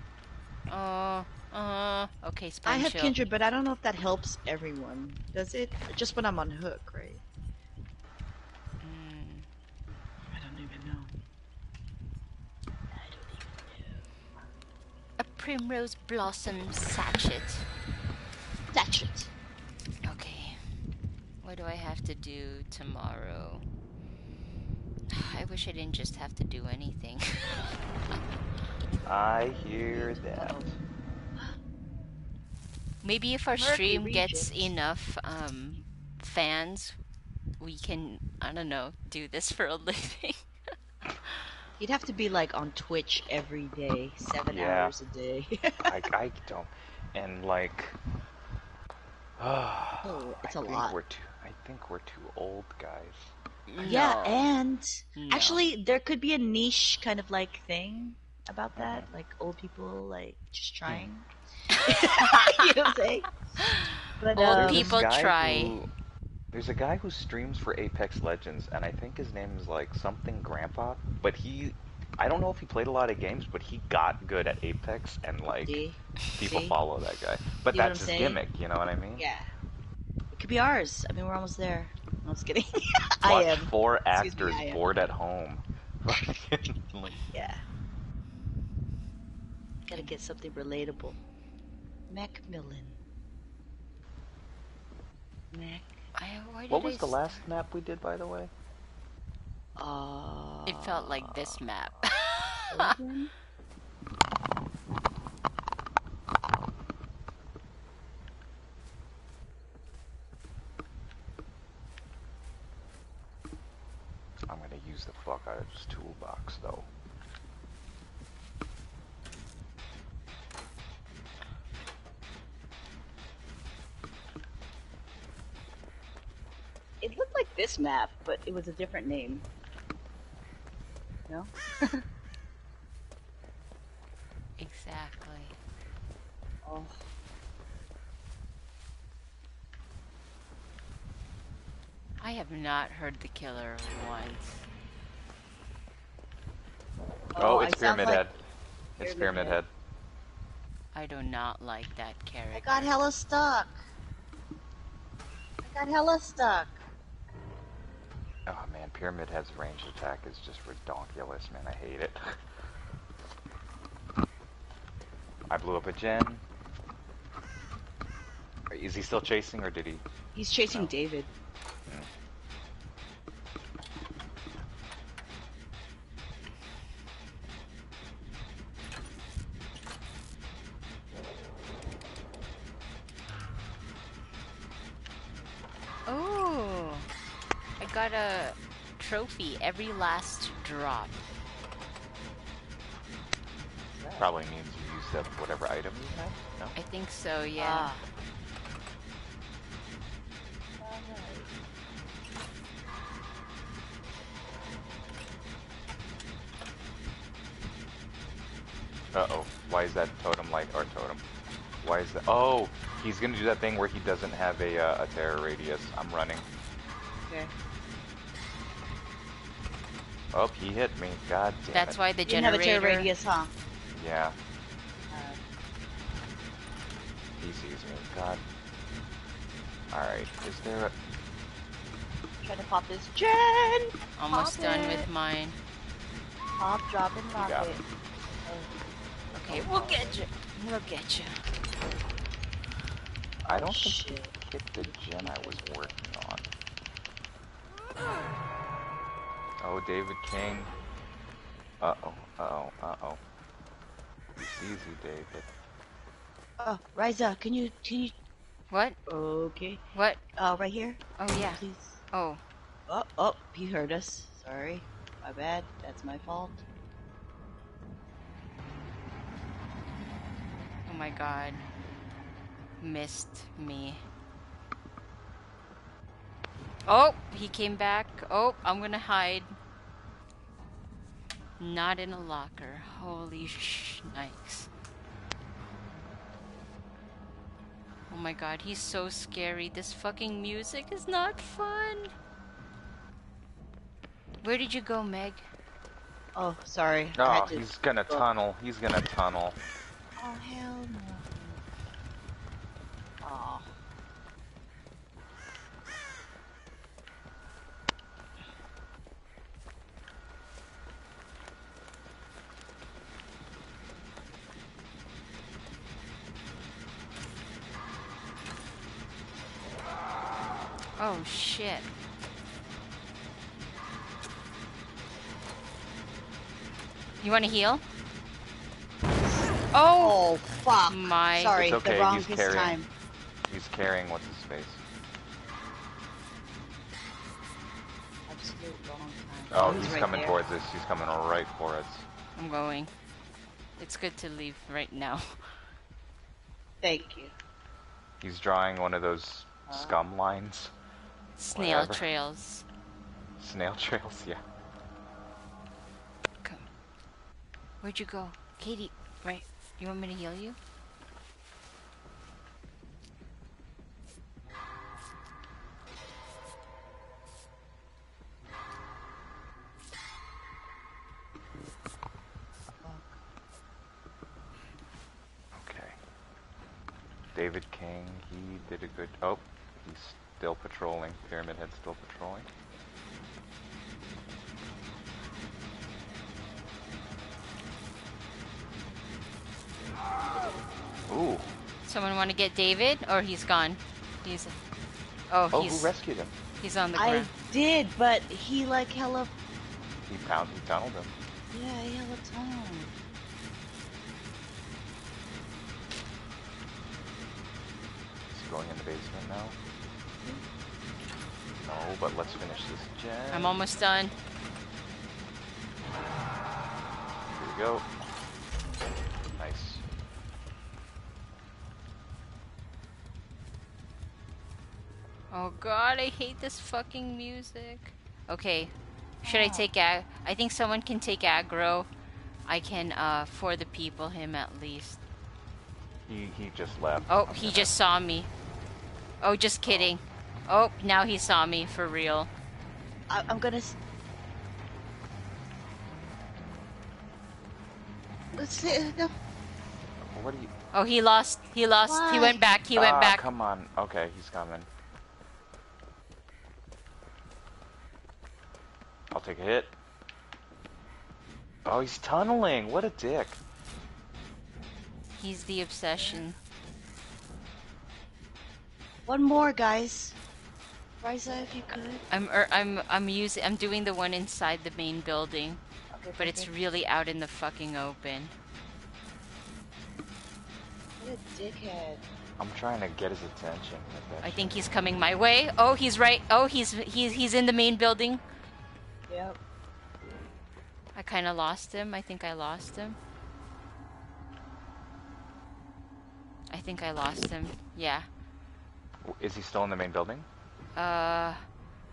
Oh, uh, okay. I have. Kindred, but I don't know if that helps everyone. Does it? Just when I'm on hook, right? Mm, I don't even know. I don't even know. a primrose blossom sachet. Sachet. Okay. What do I have to do tomorrow? I wish I didn't just have to do anything. I hear that. Maybe if our Mercury stream gets Regis. enough um, fans, we can, I don't know, do this for a living. You'd have to be like on Twitch every day, seven Yeah. hours a day. I, I don't. And like, oh, it's I a lot. We're too, I think we're too old, guys. Yeah, No. and No. actually, there could be a niche kind of like thing about that, like old people like just trying. you know what I'm saying? But Old um, people try. who- there's a guy who streams for Apex Legends, and I think his name is like something Grandpa. But he, I don't know if he played a lot of games, but he got good at Apex, and like see? people see? follow that guy. But See that's I'm his saying? gimmick, you know what I mean? Yeah, it could be ours. I mean, we're almost there. I'm just kidding. I am. four Excuse me, actors I am. bored at home. Yeah. Gotta get something relatable. Macmillan. Mac. I, why did what I was the s- last map we did, by the way? Uh, It felt like this map. I'm gonna use the fuck out of this toolbox, though. It looked like this map, but it was a different name. No? exactly. Oh. I I have not heard the killer once. Oh, oh I it's sound Pyramid like- Head. It's Pyramid Pyramid Head. Head. I do not like that character. I got hella stuck. I got hella stuck. Oh man, Pyramid Head's ranged attack is just redonkulous, man. I hate it. I blew up a gen. Is he still chasing, or did he? He's chasing No. David. Oh, trophy every last drop. Probably means you used up whatever item you had. No. I think so, yeah. Ah. Uh oh. Why is that totem light or totem? Why is that? Oh, he's gonna do that thing where he doesn't have a uh, a terror radius. I'm running. Okay. Oh, he hit me. God damn That's it. why the You didn't have a generator. radius, huh? Yeah, Uh, he sees me. God. All right. Is there a? trying to pop this gen. Almost Pop done it. with mine. Pop, drop, and got rocket. it. Okay, we'll get you. We'll get you. I don't think Shit. he hit the gen I was working on. Oh, David King. Uh oh. Uh oh. Uh oh. He sees you, David. Oh, Raisa, can you, can you? What? Okay. What? Uh, right here, Oh yeah. please. Oh, Oh, oh, he heard us. Sorry, my bad. That's my fault. oh my God. Missed me. Oh, he came back. Oh, I'm gonna hide. Not in a locker. Holy shnikes. Oh my god, he's so scary. This fucking music is not fun. Where did you go, Meg? Oh, sorry. Oh, I Oh, to- he's gonna tunnel. He's gonna tunnel. Oh hell no. Oh. Oh shit. You want to heal? Oh Oh fuck. my! Sorry, It's okay, the he's wrongest carrying. time. He's carrying what's his face. Absolute wrong time. Oh, he's right coming there. towards us. He's coming right for us. I'm going. It's good to leave right now. Thank you. He's drawing one of those Uh. scum lines. Snail Whatever. trails. Snail trails, yeah. Come. Where'd you go, Katie? Right. You want me to heal you? Okay. David King, he did a good. Oh, he's still patrolling. Pyramid Head still patrolling. Ooh. Someone want to get David, or he's gone? He's. Oh, Oh, he's who rescued him? he's on the I ground. did, but he like hella. He pound, he tunneled him. Yeah, he hella tongue. He's going in the basement now. No, but let's finish this gen. I'm almost done. Here we go. Nice. Oh god, I hate this fucking music. Okay, should I take ag? I think someone can take aggro. I can, uh, for the people, him at least. He he just left. Oh, I'm he gonna- just saw me. Oh, just kidding. Oh, now he saw me for real. I, I'm gonna. s- Let's see. No. What do you? Oh, he lost. He lost. He went back. He went Ah, back. Come on. Okay, he's coming. I'll take a hit. Oh, he's tunneling. What a dick. He's the obsession. One more, guys. Raisa, if you could. I'm er, I'm I'm using I'm doing the one inside the main building, Okay, but it's really out in the fucking open. What a dickhead. I'm trying to get his attention. with I think he's coming my way. Oh, he's right. Oh, he's he's he's in the main building. Yep. I kind of lost him. I think I lost him. I think I lost him. Yeah. Is he still in the main building? Uh,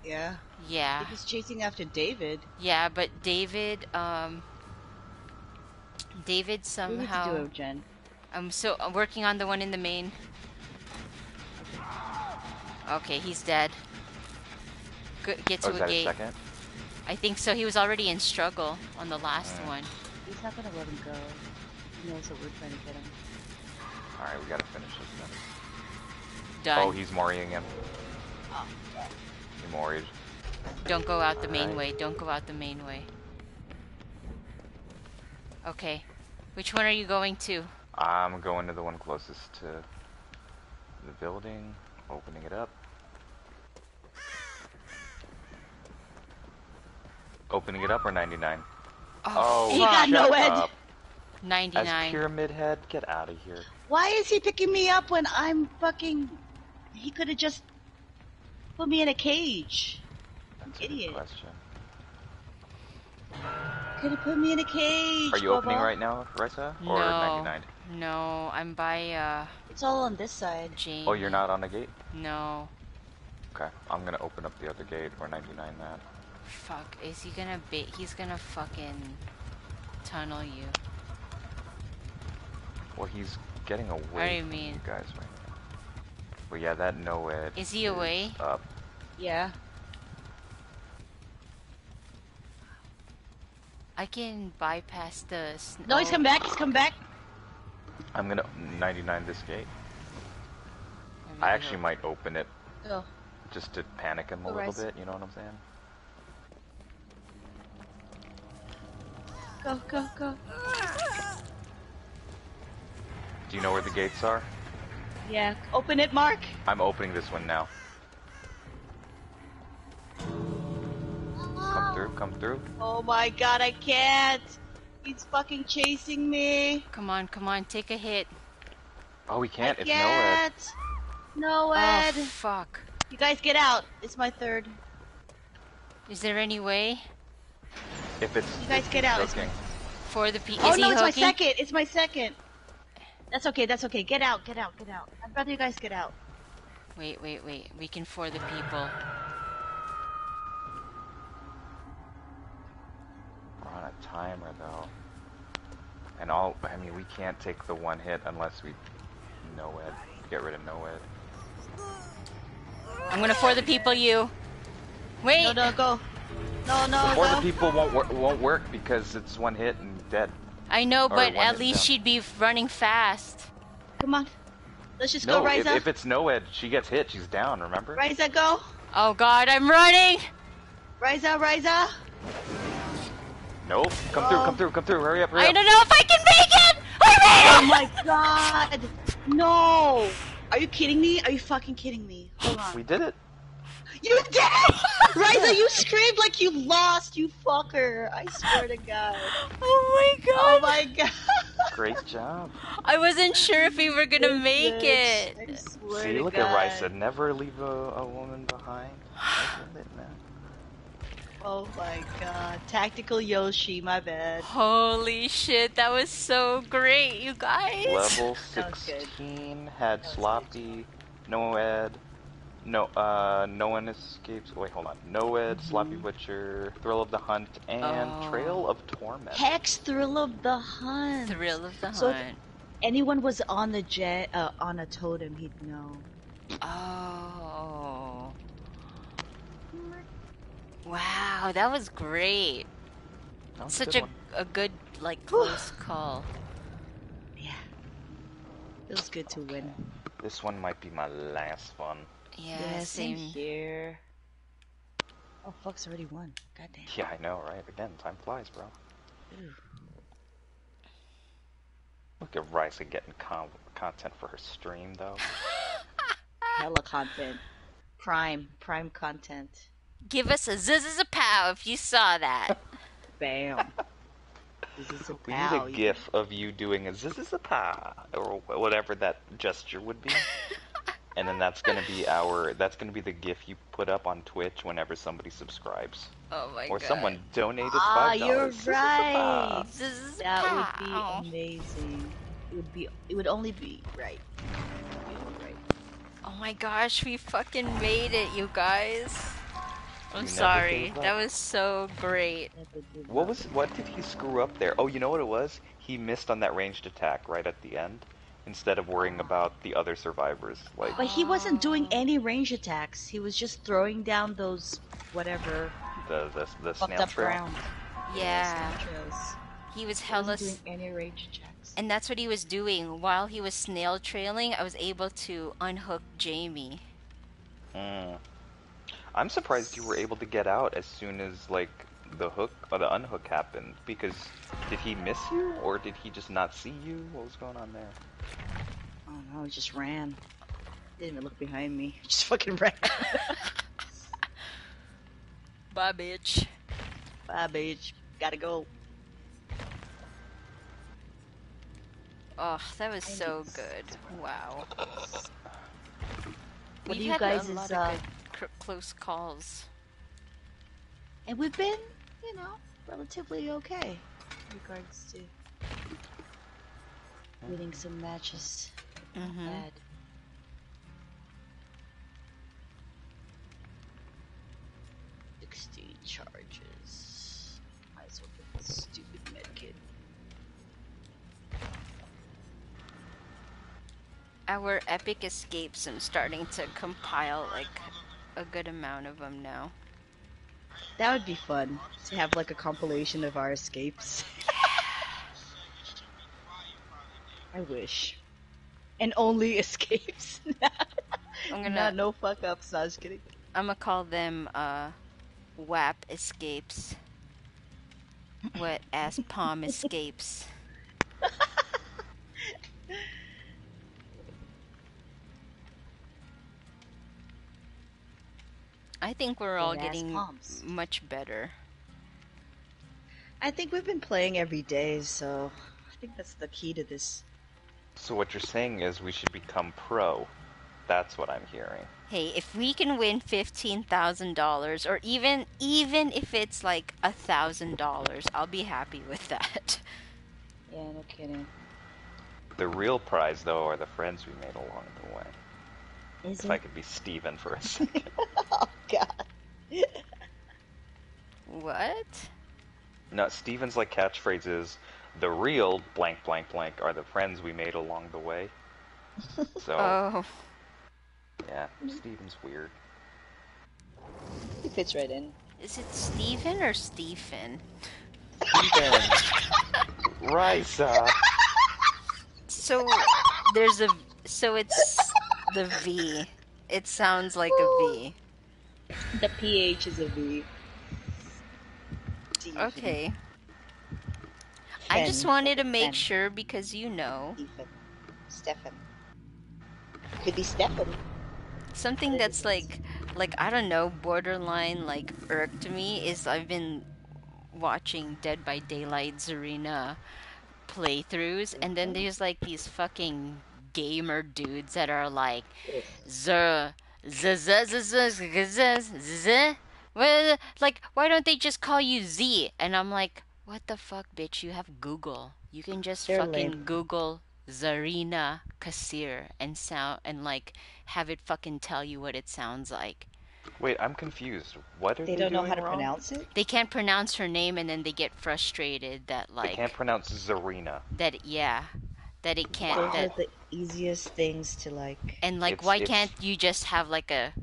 Yeah. yeah. He's chasing after David. Yeah, but David, um, David What we somehow. need to do, Jen? I'm so I'm working on the one in the main. Okay, he's dead. Go, get Oh, to is a that his gate. second? I think so. He was already in struggle on the last Mm. one. He's not gonna let him go. He knows that we're trying to get him. Alright, we gotta finish this then. Done. Oh, he's Moriing him. Oh, He Don't go out the main Alright. way. Don't go out the main way. Okay. Which one are you going to? I'm going to the one closest to the building, opening it up. Opening it up or 99? Oh, He got Noed. up. As 99. Pyramid Head, get out of here. Why is he picking me up when I'm fucking? He could have just put me in a cage. That's a good Idiot. question. Could have put me in a cage. Are you opening right now, Raisa? Or No. 99? No, I'm by uh It's all on this side. Jane. Oh, you're not on the gate? No. Okay, I'm gonna open up the other gate where 99 that. Fuck. Is he gonna bait? He's gonna fucking tunnel you. Well, he's getting away What do you from mean? you guys right now. Well, yeah, that Noed Is he away? up. Yeah. I can bypass the. Sn- No, he's oh, come back. He's come back. I'm gonna 99 this gate. I actually look. might open it Go. just to panic him a Go, little Rice. bit, you know what I'm saying? Go. Go. Go. Do you know where the gates are? Yeah. Open it, Mark. I'm opening this one now. Come through, come through. Oh my God, I can't. He's fucking chasing me. Come on, come on, take a hit. Oh, we can't. I It's Noed. can't. No oh, Ed. Oh, fuck. You guys get out. It's my third. Is there any way If it's. You guys if get out, it's hooking. for the P? oh is he no, it's my second. It's my second. That's okay. That's okay. Get out. Get out. Get out. I'd rather you guys get out. Wait, wait, wait. We can for the people. We're on a timer though. And all. I mean, we can't take the one hit unless we. Noed. Get rid of Noed. I'm gonna for the people you. Wait. No, no, go. No, no, Or no. the people won't wor- won't work because it's one hit and dead. I know, Or but at least down. she'd be running fast. Come on. Let's just No, go, if, Raisa. if it's Noed, she gets hit. She's down. Remember? Raisa, go. Oh God, I'm running. Raisa, Raisa. Nope. Come through. Oh. Come through. Come through. Hurry up. Hurry I don't know if I can make it. I Oh made it. my god. No. Are you kidding me? Are you fucking kidding me? Hold on. We did it. You did it! Raisa, you screamed like you lost, you fucker. I swear to God. Oh my oh God. Oh my god. Great job. I wasn't sure if we were gonna This make bitch. it. I swear See, to look God. at Raisa. Never leave a, a woman behind. Look at. Oh my god. Tactical Yoshi, my bad. Holy shit, that was so great, you guys. Level That was good. 16 had That was sloppy, Noed, no uh, no one escapes. Wait, hold on. Noed, sloppy butcher, thrill of the hunt, and Oh. trail of torment. Hex Thrill of the Hunt. Thrill of the So- hunt. Anyone was on the jet, uh, on a totem, he'd know. Oh. Wow, that was great. That was Such good a a good like close call. Yeah. Feels good to win. This one might be my last one. Yeah, same same. here. Oh, fuck's already won. Goddamn. Yeah, I know, right? Again, time flies, bro. Ooh. Look at Raisa getting con- content for her stream, though. Hella content. Prime. Prime content. Give us a zzz a pow if you saw that. Bam. this is a We need a gif of you doing a zzzapa or whatever that gesture would be. and then that's gonna be our that's gonna be the gif you put up on Twitch whenever somebody subscribes. Oh my or god. someone donated Ah, five you're dollars. right. That would be amazing. It would be. It would only be right. Be right. Oh my gosh, we fucking made it, you guys. I'm You sorry. gave up. That was so great. What was what did he screw up there? Oh, you know what it was? He missed on that ranged attack right at the end instead of worrying about the other survivors. Like But he wasn't doing any range attacks. He was just throwing down those whatever the the, the fucked snail up trail. ground. Yeah. Snail. He was He hella wasn't doing any range attacks. And that's what he was doing. While he was snail trailing, I was able to unhook Jamie. Mm. I'm surprised you were able to get out as soon as like the hook or the unhook happened because did he miss you or did he just not see you? What was going on there? Oh no, he just ran. Didn't even look behind me. Just fucking ran. Bye, bitch. Bye, bitch. Gotta go. Oh, that was so good. Wow. What We've do you had guys a lot uh, of good cr- close calls. And we've been, you know, relatively okay in regards to winning some matches. Mm-hmm. Bad. Sixty charges. Might as well get this stupid medkit. Our epic escapes, I'm starting to compile like a good amount of them now. That would be fun to have like a compilation of our escapes. I wish. And only escapes. I'm gonna Not no fuck ups. No, I was kidding. I'm gonna call them uh WAP escapes. Wet ass palm escapes. I think we're all Wet-ass getting palms. much better. I think we've been playing every day, so I think that's the key to this. So what you're saying is we should become pro. That's what I'm hearing. Hey, if we can win fifteen thousand dollars, or even even if it's like a thousand dollars, I'll be happy with that. Yeah, no kidding. The real prize though are the friends we made along the way. Is If I could be Steven for a second. oh god. What? no, Steven's like catchphrase is the real blank blank blank are the friends we made along the way. So Oh, yeah, Steven's weird. He fits right in. is it Steven or Stephen? Steven! Raisa! So there's a so it's the V. It sounds like a V. The PH is a V. Stephen. Okay. I just wanted to make Fen. sure because you know Stephen. Stefan. Could be Stefan. something that's like like I don't know borderline like irk to me is I've been watching Dead by Daylight Zarina playthroughs and then there's like these fucking gamer dudes that are like Z Z Z Z Z Z Z Z Well, like why don't they just call you Z and I'm like what the fuck bitch you have Google you can just They're fucking lame. Google Zarina Kassir and sound and like have it fucking tell you what it sounds like Wait, I'm confused. What are They they, don't know doing how to wrong? pronounce it. they can't pronounce her name and then they get frustrated that They like can't pronounce Zarina. that yeah that it can't Those that are the easiest things to like. and like It's- why it's- can't you just have like a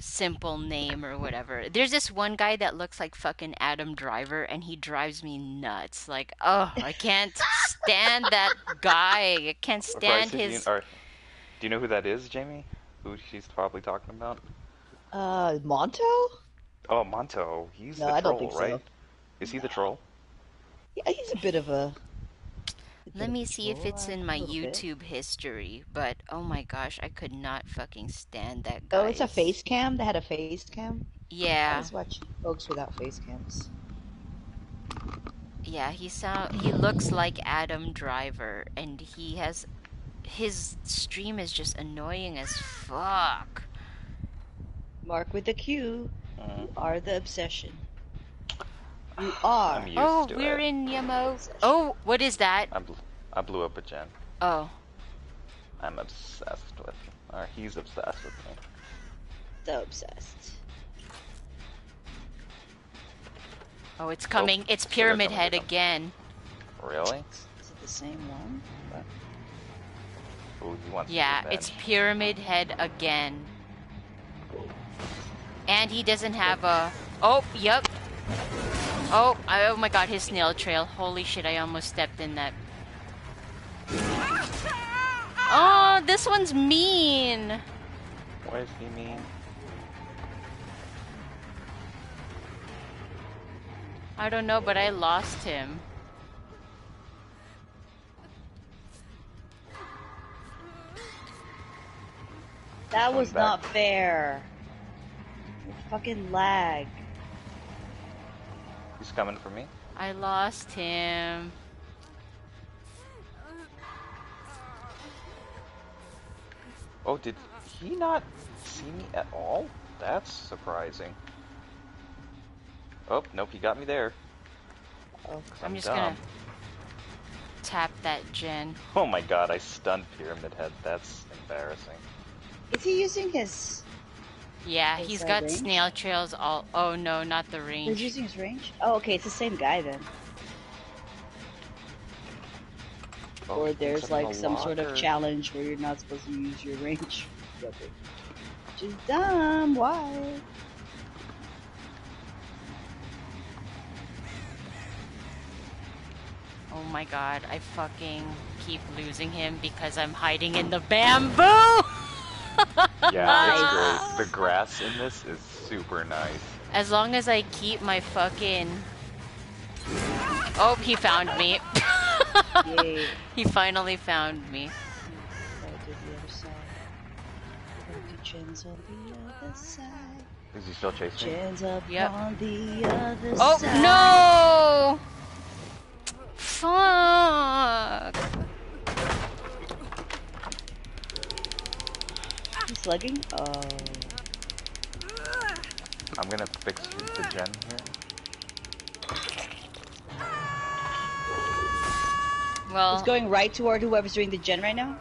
simple name or whatever. There's this one guy that looks like fucking Adam Driver and he drives me nuts. Like, oh, I can't stand that guy. I can't stand Bryce, if his You, or, do you know who that is, Jamie? Who she's probably talking about? Uh, Monto? Oh, Monto. He's No, the I don't troll, think so. right? Is he the troll? Yeah, he's a bit of a. Let me see if it's in my A bit. YouTube history, but oh my gosh, I could not fucking stand that guy. Oh, it's a face cam. They had a face cam. Yeah. I Yeah, just watch folks without face cams. yeah, he sound he looks like Adam Driver and he has his stream is just annoying as fuck. Mark with the Q. Mhm. You are the obsession. You are. I'm used oh, to we're it. in Yamo. Oh, what is that? I, bl- I blew up a gen. Oh, I'm obsessed with. Or he's obsessed with me. The obsessed. oh, it's coming. Oh, it's Pyramid coming, Head again. Really? Is it the same one? What? Ooh, he wants Yeah, revenge. it's Pyramid Head again. And he doesn't have a. Oh, yep. Oh, I, oh my god, his snail trail. Holy shit, I almost stepped in that. Oh, this one's mean. What does he mean? I don't know, but I lost him. That was not fair. You fucking lag. He's coming for me. I lost him. Oh, did he not see me at all? That's surprising. Oh, nope, he got me there. Oh, 'cause I'm just dumb. gonna tap that gen. Oh my god, I stunned Pyramid Head. That's embarrassing. is he using his? Yeah, Is he's that got range? snail trails all. Oh no, not the range. He's range. using his range. Oh, okay, it's the same guy then. Oh, or there's like a some sort of challenge where you're not supposed to use your range. weapon. Which is dumb. Why? Oh my god, I fucking keep losing him because I'm hiding in the bamboo! Yeah, it's ah. great. The grass in this is super nice. As long as I keep my fucking. Oh, he found me. Yay. he finally found me. Go to the other side. Look at Jen's on the other side. Is he still chasing me? Jen's up Yep. on the other Oh, side. no! Fuck! He's slugging? Oh. I'm gonna fix the gen here. Well, He's going right toward whoever's doing the gen right now?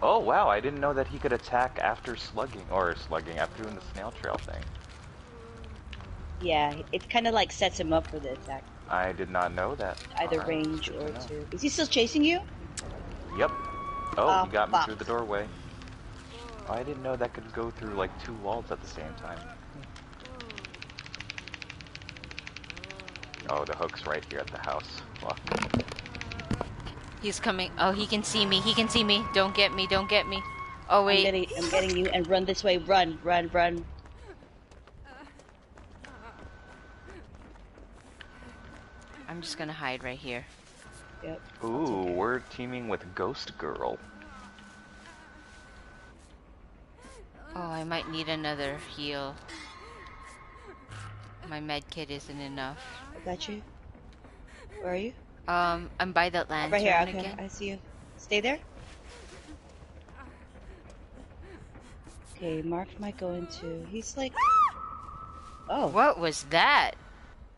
Oh wow, I didn't know that he could attack after slugging, or slugging after doing the snail trail thing. Yeah, it kind of like sets him up for the attack. I did not know that. Either Alright, range good or two. Is he still chasing you? Yep. Oh, Oh, he got me fuck. through the doorway. Oh, I didn't know that could go through like two walls at the same time. Oh, the hook's right here at the house. Fuck. he's coming. Oh, he can see me. He can see me. Don't get me. Don't get me. Oh, I'm wait. getting, I'm getting you, and run this way. Run, run, run. I'm just gonna hide right here. Yep. Ooh, okay. we're teaming with Ghost Girl. Oh, I might need another heal. My med kit isn't enough. I got you. Where are you? Um, I'm by that lantern right here. Okay, again. I see you. Stay there. Okay, Mark might go into. He's like. Oh. What was that?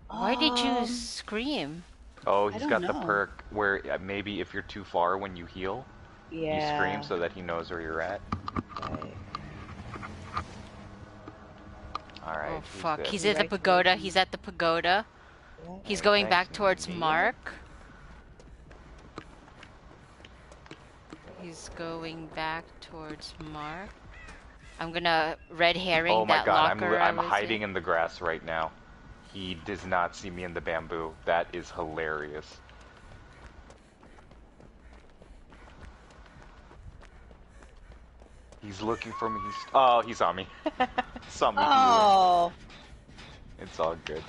Why did you Um, scream? Oh, he's don't got the perk where uh, maybe if you're too far when you heal, Yeah. you scream so that he knows where you're at. Right. Alright. Oh fuck, good? he's at the pagoda. towards He's at the pagoda. Yeah. He's going back towards Mia. Mark. He's going back towards Mark. I'm gonna red herring Oh my god, I'm, I I'm hiding in. in the grass right now. He does not see me in the bamboo. That is hilarious. He's looking for me. He's oh, he saw me. saw me. Oh, It's all good.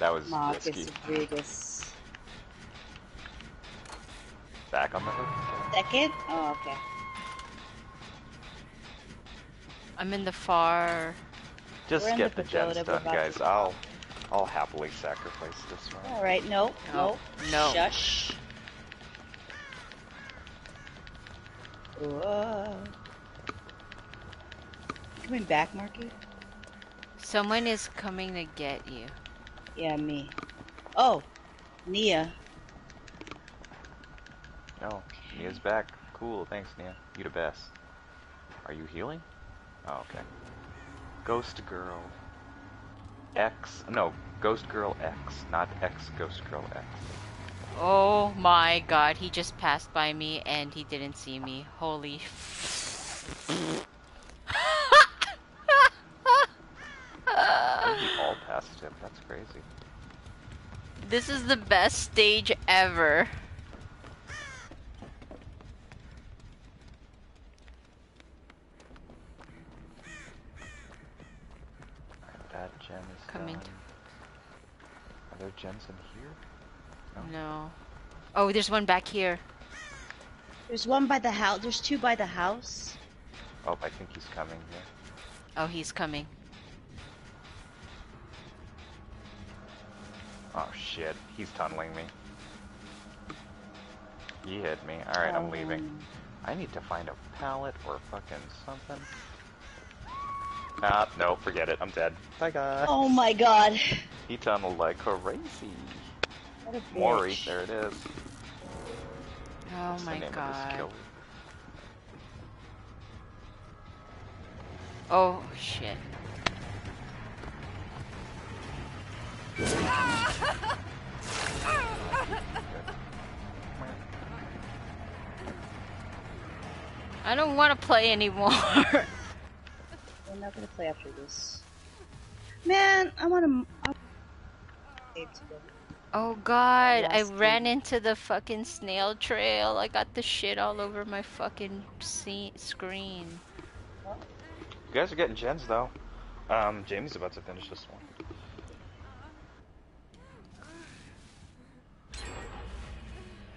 That was Marcus risky. Rodriguez. Back on the hook. Second? Oh, okay. I'm in the far. Just We're get the the gens pagoda, done, guys. I'll I'll happily sacrifice this one. All right. Nope. No, Nope. no. Shush. Whoa. Coming back, Marky? Someone is coming to get you. Yeah, me. Oh, Nia. No, Nia's back. Cool, thanks, Nia. You the best. Are you healing? Oh, okay. Ghost Girl. X. No, Ghost Girl X, not X Ghost Girl X. Oh my god, he just passed by me and he didn't see me. Holy. We all passed him. That's crazy. this is the best stage ever. Alright, that gem is Coming. Are there gems in here? No. Oh, there's one back here. There's one by the house. There's two by the house. Oh, I think he's coming here. Oh, he's coming. Oh shit, he's tunneling me. He hit me. Alright, I'm leaving. Um, I need to find a pallet or fucking something. Ah, no, forget it. I'm dead. Bye, guys. Oh my god. He tunneled like crazy. What a Mori, there it is. Oh What's the my name of this god. Oh shit. I don't want to play anymore. We're not gonna play after this. Man, I want to. oh god, I ran into the fucking snail trail. I got the shit all over my fucking screen. You guys are getting gens though. Um, Jamie's about to finish this one.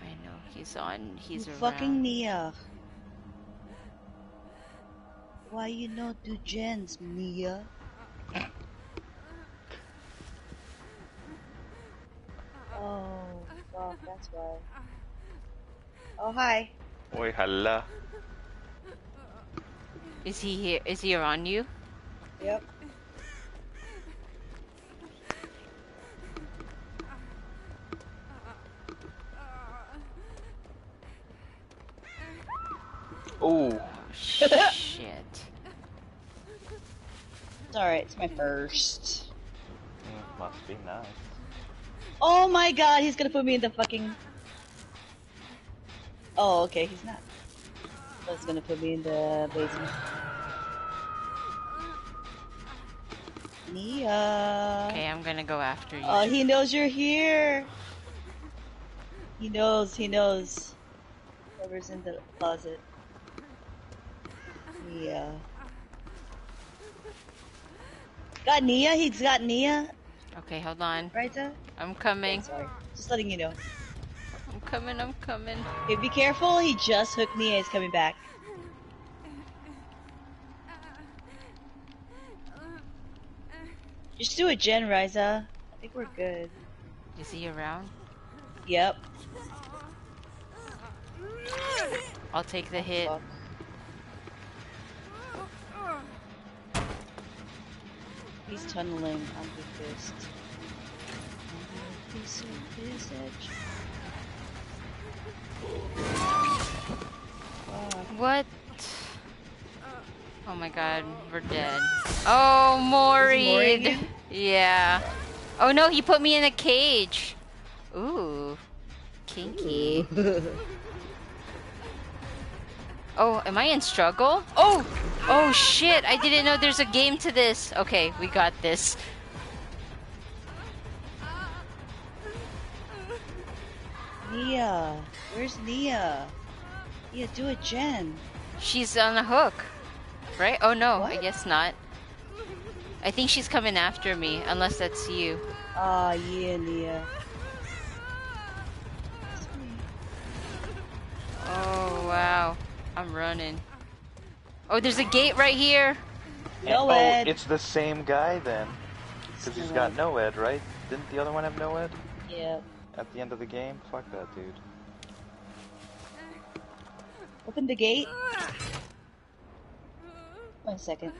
I know he's on. He's around. Fucking Nia. Why you not do gens, Nia? Oh, fuck, that's why. Oh, hi. Oi, hala. Is he here? Is he around you? Yep. Oh, Shit. It's alright, it's my first. mm, must be nice. Oh my god, he's gonna put me in the fucking. Oh, okay, he's not. He's gonna put me in the basement. Nia. Okay, I'm gonna go after you. Oh, he knows you're here. He knows, he knows. Whoever's in the closet. Nia. Got Nia? He's got Nia? Okay, hold on. Right there? I'm coming. Sorry. Just letting you know. I'm coming. I'm coming. Okay, be careful. He just hooked Nia. He's coming back. Just do a gen, Raisa. I think we're good. Is he around? Yep. I'll take the hit. He's tunneling on the fist. Piece of his edge. What? Oh my god, we're dead. Oh, Mori Maury. Yeah. Oh no, he put me in a cage. Ooh. Kinky. Oh, am I in struggle? Oh! Oh shit! I didn't know there's a game to this. Okay, we got this. Nia, where's Nia? Nia, do it, Jen. She's on a hook, right? Oh no, I guess not. I think she's coming after me, unless that's you. Ah, yeah, Nia. I'm running. Oh, there's a gate right here. No oh, Ed. it's the same guy then. Because he's got Noed, right? Didn't the other one have Noed Yeah. at the end of the game? Fuck that dude. Open the gate. One second.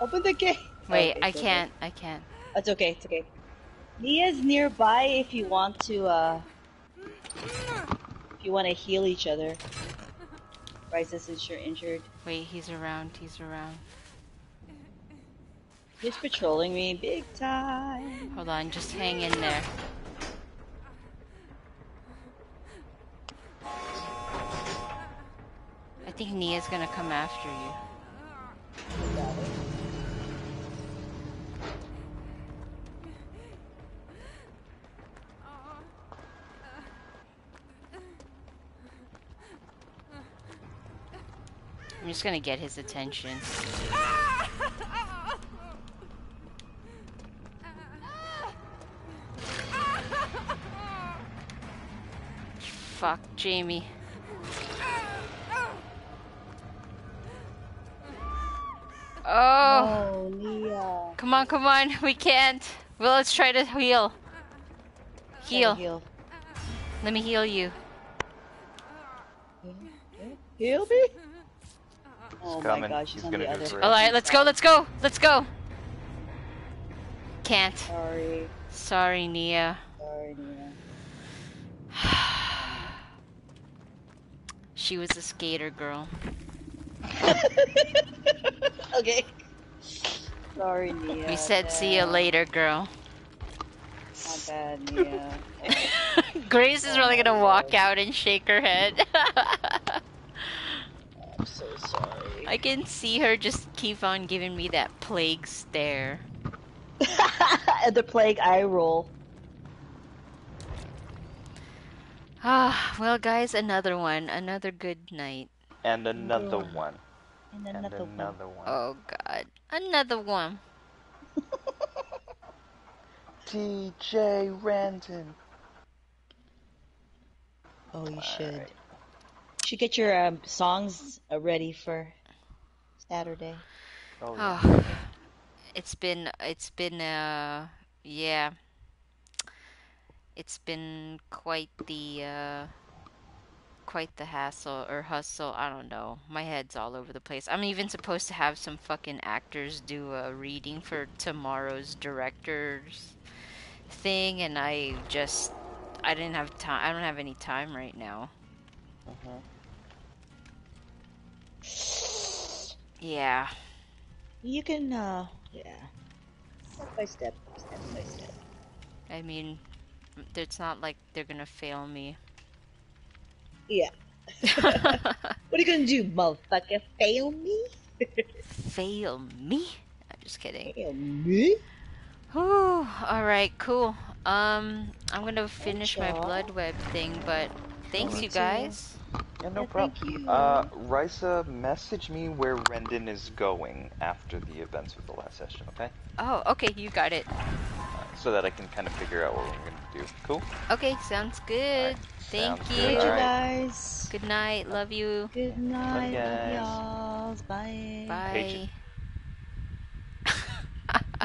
Open the gate. Wait, Okay, I can't. I can't. It's okay. It's okay. Nia's nearby if you want to. uh If you want to heal each other. Raisa, since you're injured. Wait, he's around. He's around. He's patrolling me big time. Hold on, just hang in there. I think Nia's gonna come after you. I'm just gonna get his attention. Fuck, Jamie. Oh, Oh, come on, come on. We can't. Well, let's try to heal. Heal. Heal. Let me heal you. Heal me? Oh my coming. gosh, He's she's on gonna do other. Alright, let's go, let's go, let's go. Can't. Sorry. Sorry, Nia. Sorry, Nia. She was a skater girl. okay. Sorry, Nia. We said see you later, girl. My bad, Nia. Grace is really gonna walk out and shake her head. I'm so sorry. I can see her just keep on giving me that plague stare. the plague eye roll. Ah, well, guys, another one. Another good night. And another Yeah. one. And And another one. another one. Oh, God. Another one. TJ Ranton. Oh, you should. Alright. You should get your um, songs uh, ready for Saturday. Oh, yeah. Oh, it's been, it's been, uh, yeah. It's been quite the, uh, quite the hassle or hustle. I don't know. My head's all over the place. I'm even supposed to have some fucking actors do a reading for tomorrow's director's thing, and I just, I didn't have time. I don't have any time right now. Mhm. Yeah. You can, uh, yeah. Step by step, step by step. I mean, it's not like they're gonna fail me. Yeah. What are you gonna do, motherfucker? Fail me? fail me? I'm just kidding. Fail me? Whew. All right, cool. Um, I'm gonna finish my blood web thing, but thanks, you too. guys. Yeah, no yeah, problem. Uh, Raisa, message me where Rendon is going after the events of the last session, okay? Oh, okay, you got it. Uh, so that I can kind of figure out what we're going to do. Cool? Okay, sounds good. Right. Thank sounds you. Good. Right. guys. Good night. Love you. Good night. Love, love y'all. Bye. Bye. Bye.